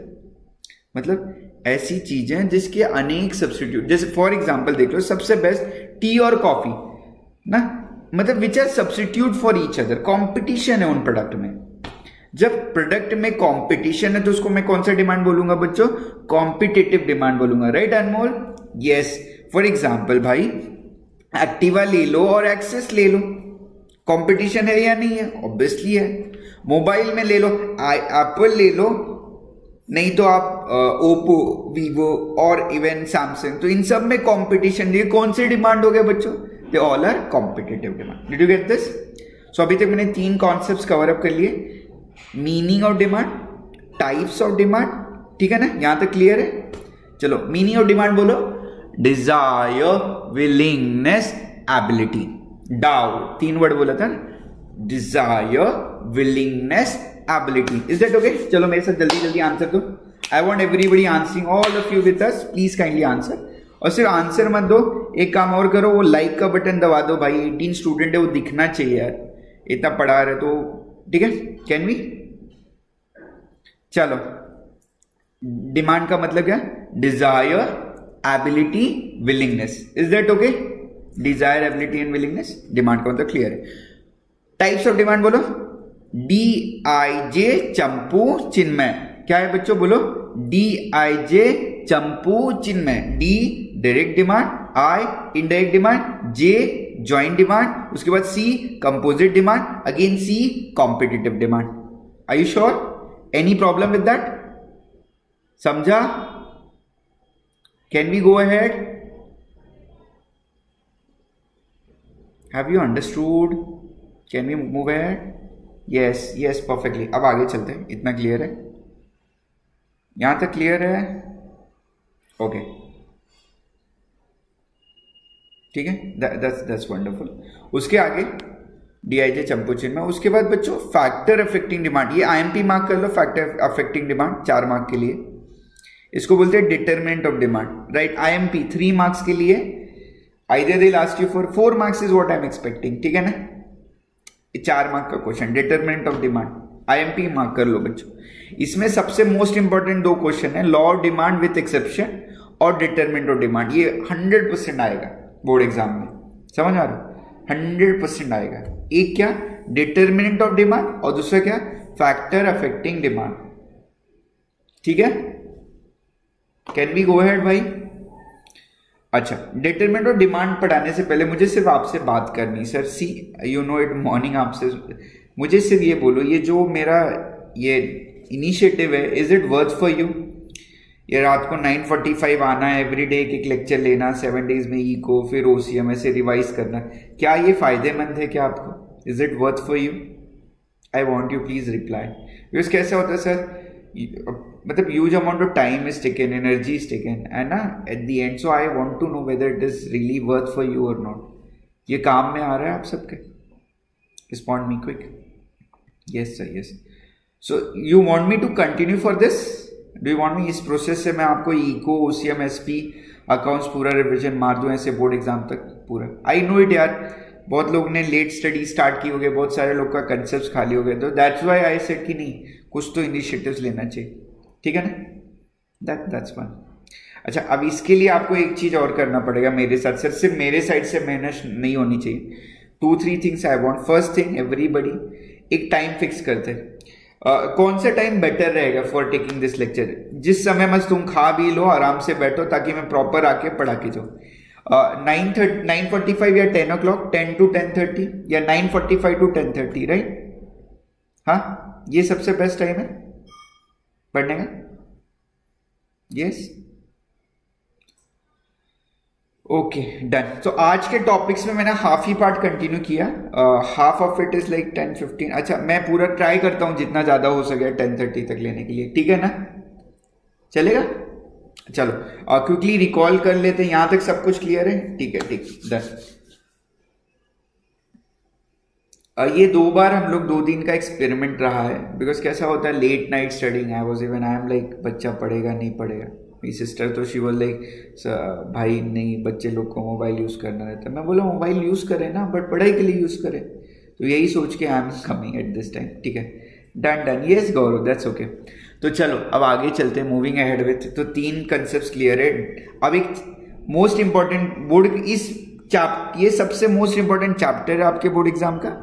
Speaker 1: मतलब ऐसी चीज़ें जिसके अनेक सब्सटीट्यूट जैसे फॉर एग्ज़ाम्पल देख लो, सबसे बेस्ट टी और कॉफ़ी ना? मतलब which are substitute for each other competition है उन प्रोडक्ट में। जब प्रोडक्ट में कंपटीशन है तो उसको मैं कौन सा डिमांड बोलूँगा बच्चों? कॉम्पिटेटिव डिमांड बोलूँगा right Anmol? Yes for example भाई एक्टिवा ले लो और एक्सेस ले लो। कंपटीशन है या नहीं है? ऑब्वियसली है। मोबाइल में ले लो एप्पल ले लो। नहीं तो आप ओप्पो वीवो और इवन सैमसंग तो इन सब में कंपटीशन ये कौन से डिमांड हो गए बच्चों? They all are competitive demand did you get this so अभी तक मैंने तीन कॉन्सेप्ट कवर अप कर लिए। Meaning of demand types of demand ठीक है ना? यहाँ तक क्लियर है? चलो मीनिंग ऑफ़ डिमांड बोलो। डिज़ायर विलिंगनेस एबिलिटी डाउ तीन वर्ड बोला था desire willingness ability is that okay चलो, मेरे साथ जल्दी जल्दी आंसर दो I want everybody answering all of you with us please kindly answer और सिर्फ़ आंसर मत दो, एक काम और करो, वो लाइक का बटन दबा दो भाई। एटीन स्टूडेंट है, वो दिखना चाहिए यार। इतना पढ़ा रहे तो ठीक है? कैन वी चलो। डिमांड का मतलब क्या? Desire ability willingness is that okay desire ability and willingness demand का मतलब क्लियर है टाइप्स ऑफ़ डिमांड बोलो। डी आई जे चंपू, चिन्मय. क्या है बच्चों? बोलो। D I J Champu, Chinmay. D direct demand I indirect demand J joint demand उसके बाद C composite demand again C competitive demand I you sure any problem with that समझा can we go ahead have you understood can we move ahead yes yes perfectly अब आगे चलते हैं। इतना clear है? यहाँ तक क्लियर है? Okay okay. ठीक है? दैट्स वंडरफुल उसके आगे डीआईजे चंपूचिन में उसके बाद बच्चों फैक्टर अफेक्टिंग डिमांड ये आईएमपी मार्क कर लो फैक्टर अफेक्टिंग डिमांड चार मार्क के लिए। इसको बोलते हैं determinant of demand right IMP three marks के लिए either the last you for four marks is what I am expecting ठीक है ना? चार मार्क का question determinant of demand IMP mark कर लो बच्चों। इसमें सबसे मोस्ट इंपॉर्टेंट दो क्वेश्चन है law of demand with exception और डिटरमिनेंट ऑफ़ डिमांड ये हंड्रेड परसेंट आएगा। बोर्ड एग्ज़ाम में। समझ आ रहा हंड्रेड परसेंट आएगा। एक क्या? डिटर्मिनेंट ऑफ़ डिमांड और दूसरा क्या? फैक्टर अफेक्टिंग डिमांड ठीक है? कैन बी गो हेड भाई? अच्छा डिटरमिनेंट ऑफ़ डिमांड पढ़ाने से पहले मुझे सिर्फ़ आपसे बात करनी sir. See you know it morning आपसे। मुझे सिर्फ़ ये बोलो, ये जो मेरा ये इनिशिएटिव है is it worth for you ये रात को 9:45 आना है एवरी डे एक लेक्चर लेना सेवन डेज़ में ई को फिर ओ सी एम ऐसे रिवाइज करना। क्या ये फ़ायदेमंद है क्या आपको? Is it worth for you I want you please reply because कैसे होता है सर मतलब huge amount of time is taken energy is taken है ना? At the end so I want to know whether it is really worth for you और not ये काम में आ रहा है आप सबके? Respond me quick yes sir yes so you want me to continue for this do you want me इस प्रोसेस से मैं आपको eco O C M S P accounts पूरा रिविजन मार दूँ, ऐसे बोर्ड एग्ज़ाम तक पूरा। आई नो इट यार। बहुत लोग ने लेट स्टडी स्टार्ट की हो गए बहुत सारे लोग का कंसेप्ट खाली हो गए तो दैट्स वाई आई सेट कि नहीं, कुछ तो इनिशिएटिव्स लेना चाहिए। ठीक है ना? दैट दैट्स वन अच्छा अब इसके लिए आपको एक चीज़ और करना पड़ेगा मेरे साथ। सर सिर्फ़ मेरे साइड से मेहनत नहीं होनी चाहिए। Two three things I want first thing everybody एक टाइम फिक्स करते कौन सा टाइम बेटर रहेगा फॉर टेकिंग दिस लेक्चर जिस समय बस तुम खा भी लो, आराम से बैठो, ताकि मैं प्रॉपर आके पढ़ा के जाऊँ। Nine thirty nine forty five या ten o'clock ten to ten thirty या nine forty five to ten thirty right हाँ? ये सबसे बेस्ट टाइम है? पढ़ने का? यस ओके डन सो आज के टॉपिक्स में मैंने हाफ़ ही पार्ट कंटिन्यू किया। Half of it is like ten fifteen अच्छा मैं पूरा ट्राई करता हूँ जितना ज़्यादा हो सके टेन थर्टी तक लेने के लिए। ठीक है ना? चलेगा? चलो। क्विकली रिकॉल कर लेते हैं। यहाँ तक सब कुछ क्लियर है? ठीक है, ठीक। डन ये दो बार हम लोग दो दिन का एक्सपेरिमेंट रहा है। बिकॉज़ कैसा होता है? Late night studying I was even I am like बच्चा पढ़ेगा, नहीं पढ़ेगा। मेरी सिस्टर तो शी वॉज़ लाइक भाई नहीं, बच्चे लोग को मोबाइल यूज़ करना रहता मैं बोला मोबाइल यूज़ करें ना बट पढ़ाई के लिए यूज़ करें। तो यही सोच के I am coming at this time ठीक है? Done done yes Gaurav that's okay तो चलो, अब आगे चलते हैं मूविंग अहेड विथ तो तीन कंसेप्ट क्लियर है। अब एक मोस्ट इंपॉर्टेंट बोर्ड इस चाप ये सबसे मोस्ट इंपॉर्टेंट चैप्टर है आपके बोर्ड एग्ज़ाम का।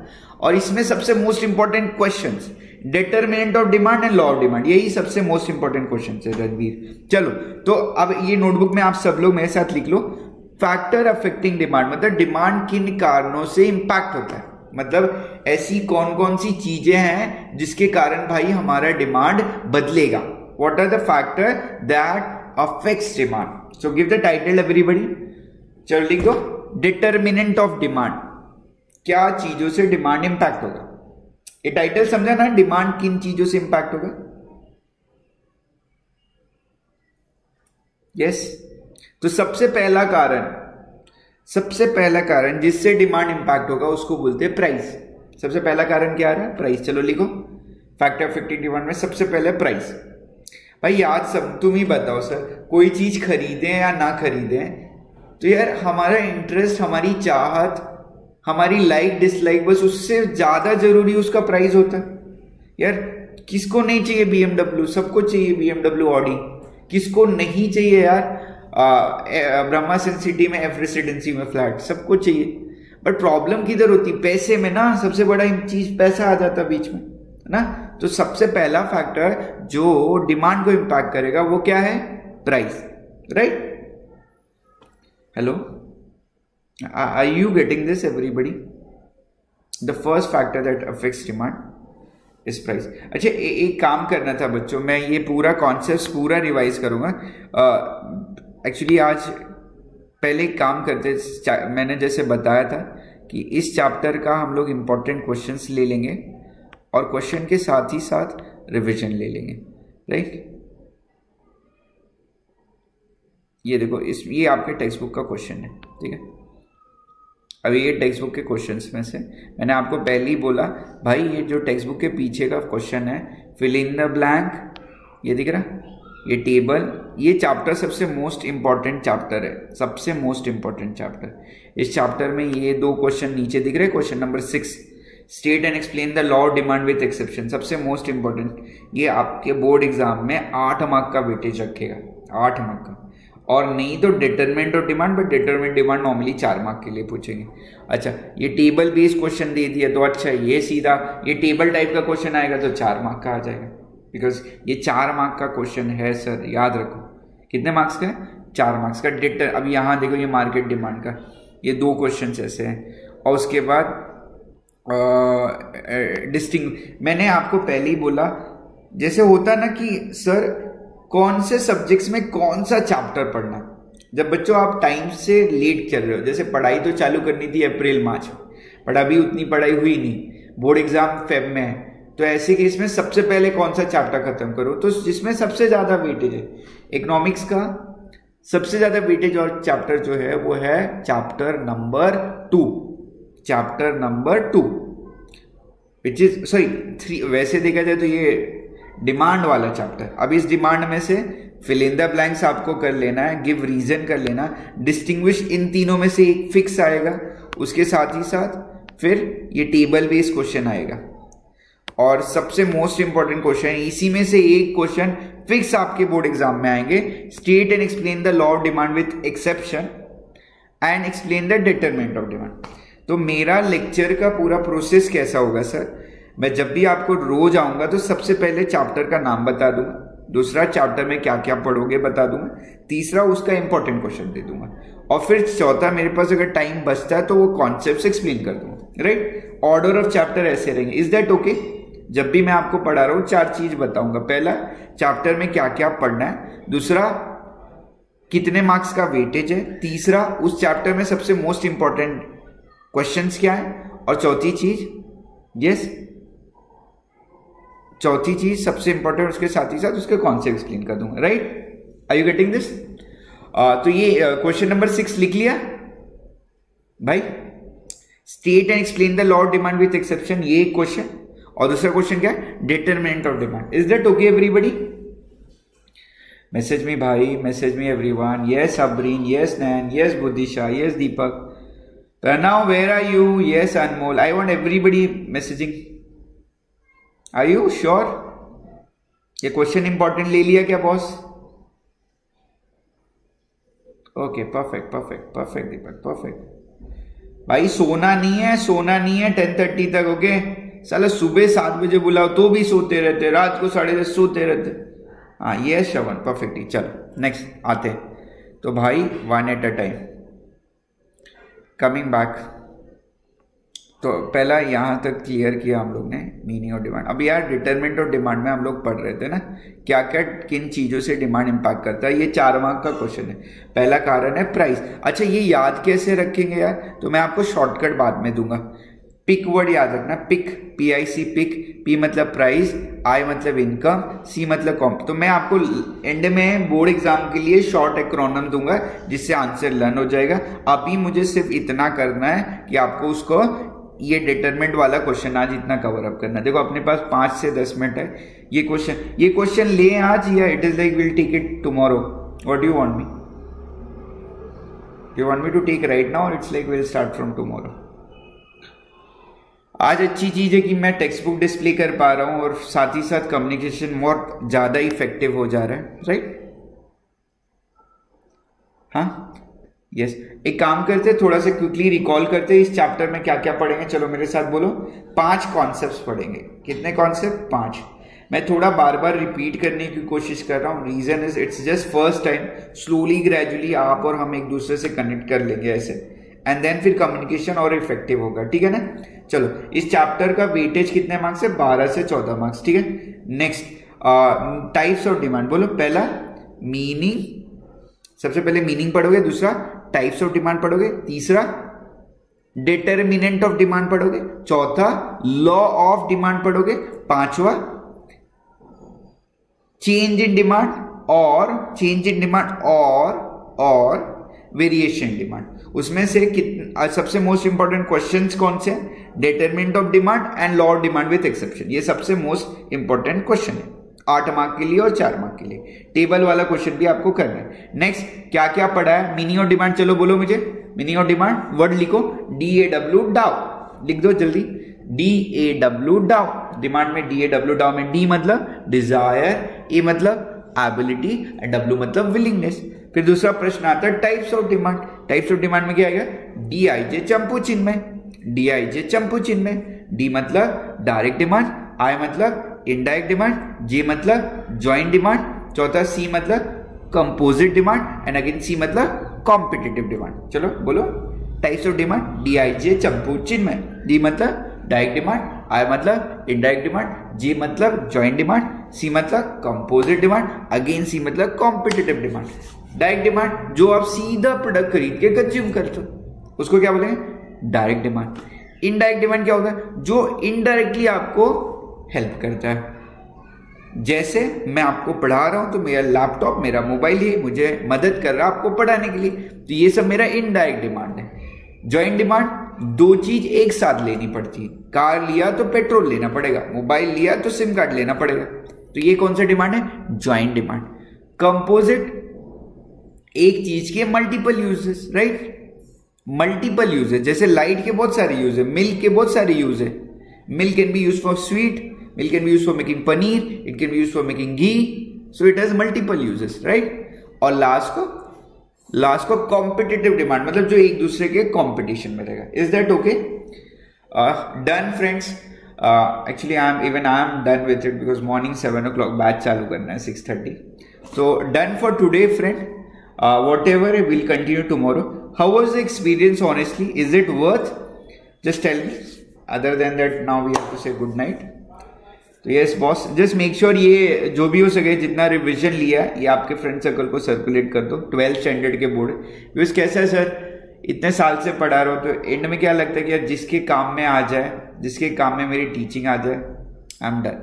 Speaker 1: और इसमें सबसे most important question determinant of demand and law of demand यही सबसे मोस्ट इंपॉर्टेंट क्वेश्चन है, रणवीर। चलो तो अब ये नोटबुक में आप सब लोग मेरे साथ लिख लो। फैक्टर अफेक्टिंग डिमांड मतलब डिमांड किन कारणों से इंपैक्ट होता है? मतलब ऐसी कौन कौन सी चीज़ें हैं जिसके कारण भाई हमारा डिमांड बदलेगा? What are the factor that affects demand so give the title everybody चलो लिख दो। डिटर्मिनेंट ऑफ़ डिमांड क्या चीज़ों से डिमांड इंपैक्ट होगा ये टाइटल समझा ना डिमांड किन चीज़ों से इंपैक्ट होगा? यस तो सबसे पहला कारण, सबसे पहला कारण जिससे डिमांड इंपैक्ट होगा, उसको बोलते हैं प्राइस सबसे पहला कारण क्या आ रहा है? प्राइस चलो लिखो. फैक्टर फिफ्टी डिमांड में सबसे पहले प्राइस भाई, याद सब, तुम ही बताओ सर, कोई चीज़ खरीदें या ना खरीदें तो यार हमारा इंटरेस्ट हमारी चाहत हमारी लाइक डिसलाइक बस उससे ज़्यादा ज़रूरी उसका प्राइस होता है। यार, किसको नहीं चाहिए बीएमडब्ल्यू सबको चाहिए बीएमडब्ल्यू ऑडी किसको नहीं चाहिए यार? ब्रह्मा सिंह सिटी में एफ़ रेसिडेंसी में फ्लैट सबको चाहिए। बट प्रॉब्लम किधर होती? पैसे में ना, सबसे बड़ा चीज़ पैसा आ जाता बीच में है ना? तो सबसे पहला फैक्टर जो डिमांड को इम्पैक्ट करेगा, वो क्या है? Price right hello are you getting this everybody? The first factor that affects demand is price. अच्छा ए, एक काम करना था बच्चों मैं ये पूरा कॉन्सेप्ट पूरा रिवाइज करूँगा। एक्चुअली uh, आज पहले काम करते मैंने जैसे बताया था कि इस चैप्टर का हम लोग इंपॉर्टेंट क्वेश्चंस ले लेंगे और क्वेश्चन के साथ ही साथ रिविजन ले लेंगे। राइट ये देखो इस ये आपके टेक्स्ट बुक का क्वेश्चन है ठीक है? अभी ये टेक्स्ट बुक के क्वेश्चन में से मैंने आपको पहले ही बोला, भाई ये जो टेक्स्ट बुक के पीछे का क्वेश्चन है फिल इन द ब्लैंक ये दिख रहा? ये टेबल ये चैप्टर सबसे मोस्ट इंपॉर्टेंट चैप्टर है, सबसे मोस्ट इंपॉर्टेंट चैप्टर इस चैप्टर में ये दो क्वेश्चन नीचे दिख रहे question number six state and explain the law demand with exception सबसे मोस्ट इंपॉर्टेंट ये आपके बोर्ड एग्ज़ाम में आठ मार्क का वेटेज रखेगा, आठ मार्क का। और नहीं तो डिटरमेंट और demand but determinant demand normally चार मार्क के लिए पूछेंगे। अच्छा ये टेबल बेस्ड क्वेश्चन दे दिया तो अच्छा ये सीधा, ये टेबल टाइप का क्वेश्चन आएगा तो चार मार्क का आ जाएगा। बिकॉज़ ये चार मार्क का क्वेश्चन है सर याद रखो। कितने मार्क्स का है? चार मार्क्स का। डिटर अब यहाँ देखो ये मार्केट डिमांड का। ये दो क्वेश्चन ऐसे हैं। और उसके बाद डिस्टिंग मैंने आपको पहले ही बोला, जैसे होता ना कि सर कौन से सब्जेक्ट्स में कौन सा चैप्टर पढ़ना? जब बच्चों, आप टाइम से लेट चल रहे हो, जैसे पढ़ाई तो चालू करनी थी अप्रैल मार्च में बट अभी उतनी पढ़ाई हुई नहीं। बोर्ड एग्ज़ाम फेब में है। तो ऐसे केस में सबसे पहले कौन सा चैप्टर खत्म करो? तो जिसमें सबसे ज़्यादा वेटेज है। इकोनॉमिक्स का सबसे ज़्यादा वेटेज और चैप्टर जो है, वो है chapter number two chapter number two which is sorry three वैसे देखा जाए तो ये डिमांड वाला चैप्टर अब इस डिमांड में से फिल इन द ब्लैंक्स आपको कर लेना है गिव रीजन कर लेना डिस्टिंग्विश इन तीनों में से एक फिक्स आएगा, उसके साथ ही साथ फिर ये टेबल बेस्ड क्वेश्चन आएगा। और सबसे मोस्ट इंपॉर्टेंट क्वेश्चन इसी में से एक क्वेश्चन फिक्स आपके बोर्ड एग्ज़ाम में आएँगे। State and explain the law of demand with exception and explain the determinant of demand तो मेरा लेक्चर का पूरा प्रोसेस कैसा होगा सर मैं जब भी आपको रोज आऊँगा तो सबसे पहले चैप्टर का नाम बता दूँगा। दूसरा चैप्टर में क्या क्या पढ़ोगे बता दूँगा। तीसरा उसका इंपॉर्टेंट क्वेश्चन दे दूँगा। और फिर चौथा, मेरे पास अगर टाइम बचता है तो वो कॉन्सेप्ट एक्सप्लेन कर दूँगा। राइट ऑर्डर ऑफ़ चैप्टर ऐसे रहेंगे। इज़ दैट ओके जब भी मैं आपको पढ़ा रहा हूँ, चार चीज़ बताऊँगा। पहला चैप्टर में क्या क्या पढ़ना है। दूसरा, कितने मार्क्स का वेटेज है। तीसरा, उस चैप्टर में सबसे मोस्ट इंपॉर्टेंट क्वेश्चंस क्या है। और चौथी चीज़ यस चौथी चीज़ सबसे इंपॉर्टेंट उसके साथ ही साथ उसके कॉन्सेप्ट एक्सप्लेन कर दूँगा right are you getting this तो ये क्वेश्चन नंबर सिक्स लिख लिया। भाई state and explain the law demand with exception ये क्वेश्चन और दूसरा क्वेश्चन क्या है? Determinant of demand is that okay everybody message me भाई message me everyone yes Abreen yes Nain yes Buddhisha yes Deepak now where are you? Yes, anmol. I want everybody messaging. Are you sure? ये question important ले लिया क्या boss okay perfect perfect perfect Deepak perfect भाई, सोना नहीं है, सोना नहीं है टेन थर्टी तक ओके साला सुबह सात बजे बुलाओ तो भी सोते रहते, रात को साढ़े दस सोते रहते। हाँ ये है श्रवण परफेक्टली चलो नेक्स्ट आते तो भाई one at a time coming back तो पहला यहाँ तक क्लियर किया हम लोग ने मीनिंग और डिमांड अब यार डिटरमेंट और डिमांड में हम लोग पढ़ रहे थे ना क्या क्या किन चीज़ों से डिमांड इम्पैक्ट करता है, ये चार मार्क का क्वेश्चन है। पहला कारण है प्राइस अच्छा ये याद कैसे रखेंगे यार? तो मैं आपको शॉर्टकट बाद में दूँगा। पिक वर्ड याद रखना। Pick P I C pick P मतलब प्राइस आई मतलब इनकम सी मतलब कॉम्प तो मैं आपको एंड में बोर्ड एग्ज़ाम के लिए शॉर्ट एक्रोनम दूँगा, जिससे आंसर लर्न हो जाएगा। अभी मुझे सिर्फ़ इतना करना है कि आपको उसको ये डिटरमेंट वाला क्वेश्चन आज इतना कवर अप करना देखो, अपने पास पाँच से दस मिनट है। ये क्वेश्चन ये क्वेश्चन ले आज या it is like will take it tomorrow what you want me you want me to take right now it's like will start from tomorrow आज अच्छी चीज़ है कि मैं टेक्स्ट बुक डिस्प्ले कर पा रहा हूँ और साथ ही साथ कम्युनिकेशन बहुत ज़्यादा इफ़ेक्टिव हो जा रहा है। राइट हाँ? यस एक काम करते, थोड़ा सा क्विकली रिकॉल करते, इस चैप्टर में क्या क्या पढ़ेंगे? चलो मेरे साथ बोलो। पाँच कॉन्सेप्ट्स पढ़ेंगे। कितने कॉन्सेप्ट पाँच। मैं थोड़ा बार बार रिपीट करने की कोशिश कर रहा हूँ। Reason is it's just first time slowly gradually आप और हम एक दूसरे से कनेक्ट कर लेंगे ऐसे। एंड देन फिर कम्युनिकेशन और इफ़ेक्टिव होगा। ठीक है ना? चलो, इस चैप्टर का वेटेज कितने मार्क्स है? बारह से चौदह मार्क्स ठीक है? नेक्स्ट टाइप्स ऑफ़ डिमांड बोलो, पहला मीनिंग सबसे पहले मीनिंग पढ़ोगे, दूसरा टाइप्स ऑफ़ डिमांड पढ़ोगे तीसरा डिटर्मिनेंट ऑफ़ डिमांड पढ़ोगे चौथा लॉ ऑफ़ डिमांड पढ़ोगे पांचवा चेंज इन डिमांड और चेंज इन डिमांड और और वेरिएशन डिमांड उसमें से कित सबसे मोस्ट इंपॉर्टेंट क्वेश्चंस कौन से determinant of demand and law of demand with exception ये सबसे मोस्ट इंपॉर्टेंट क्वेश्चन है। आठ मार्क के लिए और चार मार्क के लिए। टेबल वाला क्वेश्चन भी आपको करना है। नेक्स्ट क्या क्या पढ़ा है? मीनिंग और डिमांड चलो बोलो मुझे। मीनिंग और डिमांड वर्ड लिखो। डी ए डब्ल्यू डाउ लिख दो जल्दी। डी ए डब्ल्यू डाउ डिमांड में डी ए डब्ल्यू डाउ में डी मतलब डिज़ायर ए मतलब एबिलिटी एंड डब्ल्यू मतलब विलिंगनेस फिर दूसरा प्रश्न आता है types of demand types of demand में क्या आएगा? डी आई जे चंपू चिन्ह में डी आई जे चंपू चिन्ह में डी मतलब डायरेक्ट डिमांड आई मतलब इनडायरेक्ट डिमांड जे मतलब ज्वाइंट डिमांड चौथा सी मतलब composite demand and again C मतलब कॉम्पिटेटिव डिमांड चलो, बोलो। Types of demand D I J चंपू चिन्ह में डी मतलब डायरेक्ट डिमांड आई मतलब इनडायरेक्ट डिमांड जी मतलब ज्वाइंट डिमांड सी मतलब कंपोजिट डिमांड अगेन सी मतलब कॉम्पिटेटिव डिमांड डायरेक्ट डिमांड जो आप सीधा प्रोडक्ट खरीद के कंज्यूम करते हो, उसको क्या बोलेंगे? डायरेक्ट डिमांड इनडायरेक्ट डिमांड क्या होता है? जो इनडायरेक्टली आपको हेल्प करता है। जैसे मैं आपको पढ़ा रहा हूँ तो मेरा लैपटॉप मेरा मोबाइल ही मुझे मदद कर रहा है आपको पढ़ाने के लिए। तो ये सब मेरा इनडायरेक्ट डिमांड है। ज्वाइंट डिमांड दो चीज़ एक साथ लेनी पड़ती है। कार लिया तो पेट्रोल लेना पड़ेगा मोबाइल लिया तो सिम कार्ड लेना पड़ेगा। तो ये कौन सा डिमांड है? ज्वाइंट डिमांड कंपोजिट एक चीज़ के multiple uses right multiple use है जैसे लाइट के बहुत सारे यूज़ है मिल्क के बहुत सारे यूज़ है। Milk can be use for sweet milk can be use for making paneer it can be use for making ghee so it has multiple uses right और लास्ट को लास्ट को competitive demand मतलब जो एक दूसरे के competition में रहेगा is that okay done friends actually I am even I am done with it because morning seven o'clock batch चालू करना है six thirty so done for today friend whatever will continue tomorrow how was the experience honestly is it worth just tell me other than that now we have to say good night तो yes boss just make sure ये जो भी हो सके, जितना revision लिया, ये आपके फ्रेंड सर्कल को सर्कुलेट कर दो। ट्वेल्थ स्टैंडर्ड के बोर्ड बिकॉज़ कैसा है सर इतने साल से पढ़ा रहा हो तो एंड में क्या लगता है कि यार, जिसके काम में आ जाए, जिसके काम में मेरी टीचिंग आ जाए I am done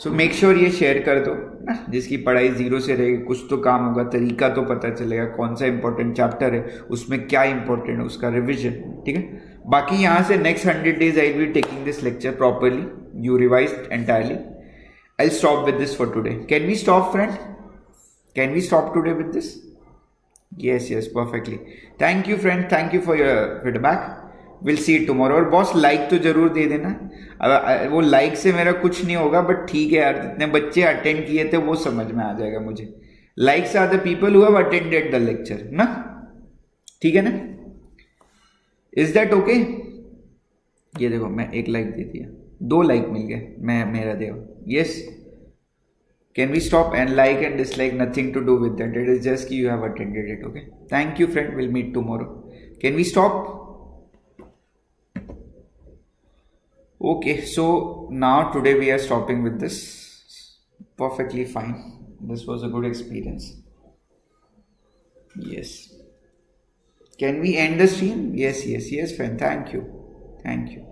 Speaker 1: so make sure ये शेयर कर दो, ना? जिसकी पढ़ाई ज़ीरो से रहेगी कुछ तो काम होगा, तरीका तो पता चलेगा, कौन सा इंपॉर्टेंट चैप्टर है, उसमें क्या इंपॉर्टेंट है, उसका रिविजन ठीक है? बाकी यहाँ से next hundred days I be taking this lecture properly you revise entirely I stop with this for today can we stop friend can we stop today with this yes yes perfectly thank you friend thank you for your feedback will see it tomorrow और boss like तो ज़रूर दे देना। अब वो like से मेरा कुछ नहीं होगा बट ठीक है यार, जितने बच्चे अटेंड किए थे, वो समझ में आ जाएगा मुझे। Likes are the people who attended the lecture ना? ठीक है ना? इज़ दैट ओके ये देखो, मैं एक लाइक दे दिया। दो लाइक मिल गए, मैं, मेरा देव। Yes can we stop and like and dislike nothing to do with that it is just you have attended it okay thank you friend will meet tomorrow can we stop okay, so now today we are stopping with this. Perfectly fine. This was a good experience. Yes. Can we end the stream? Yes yes yes friend. Thank you. Thank you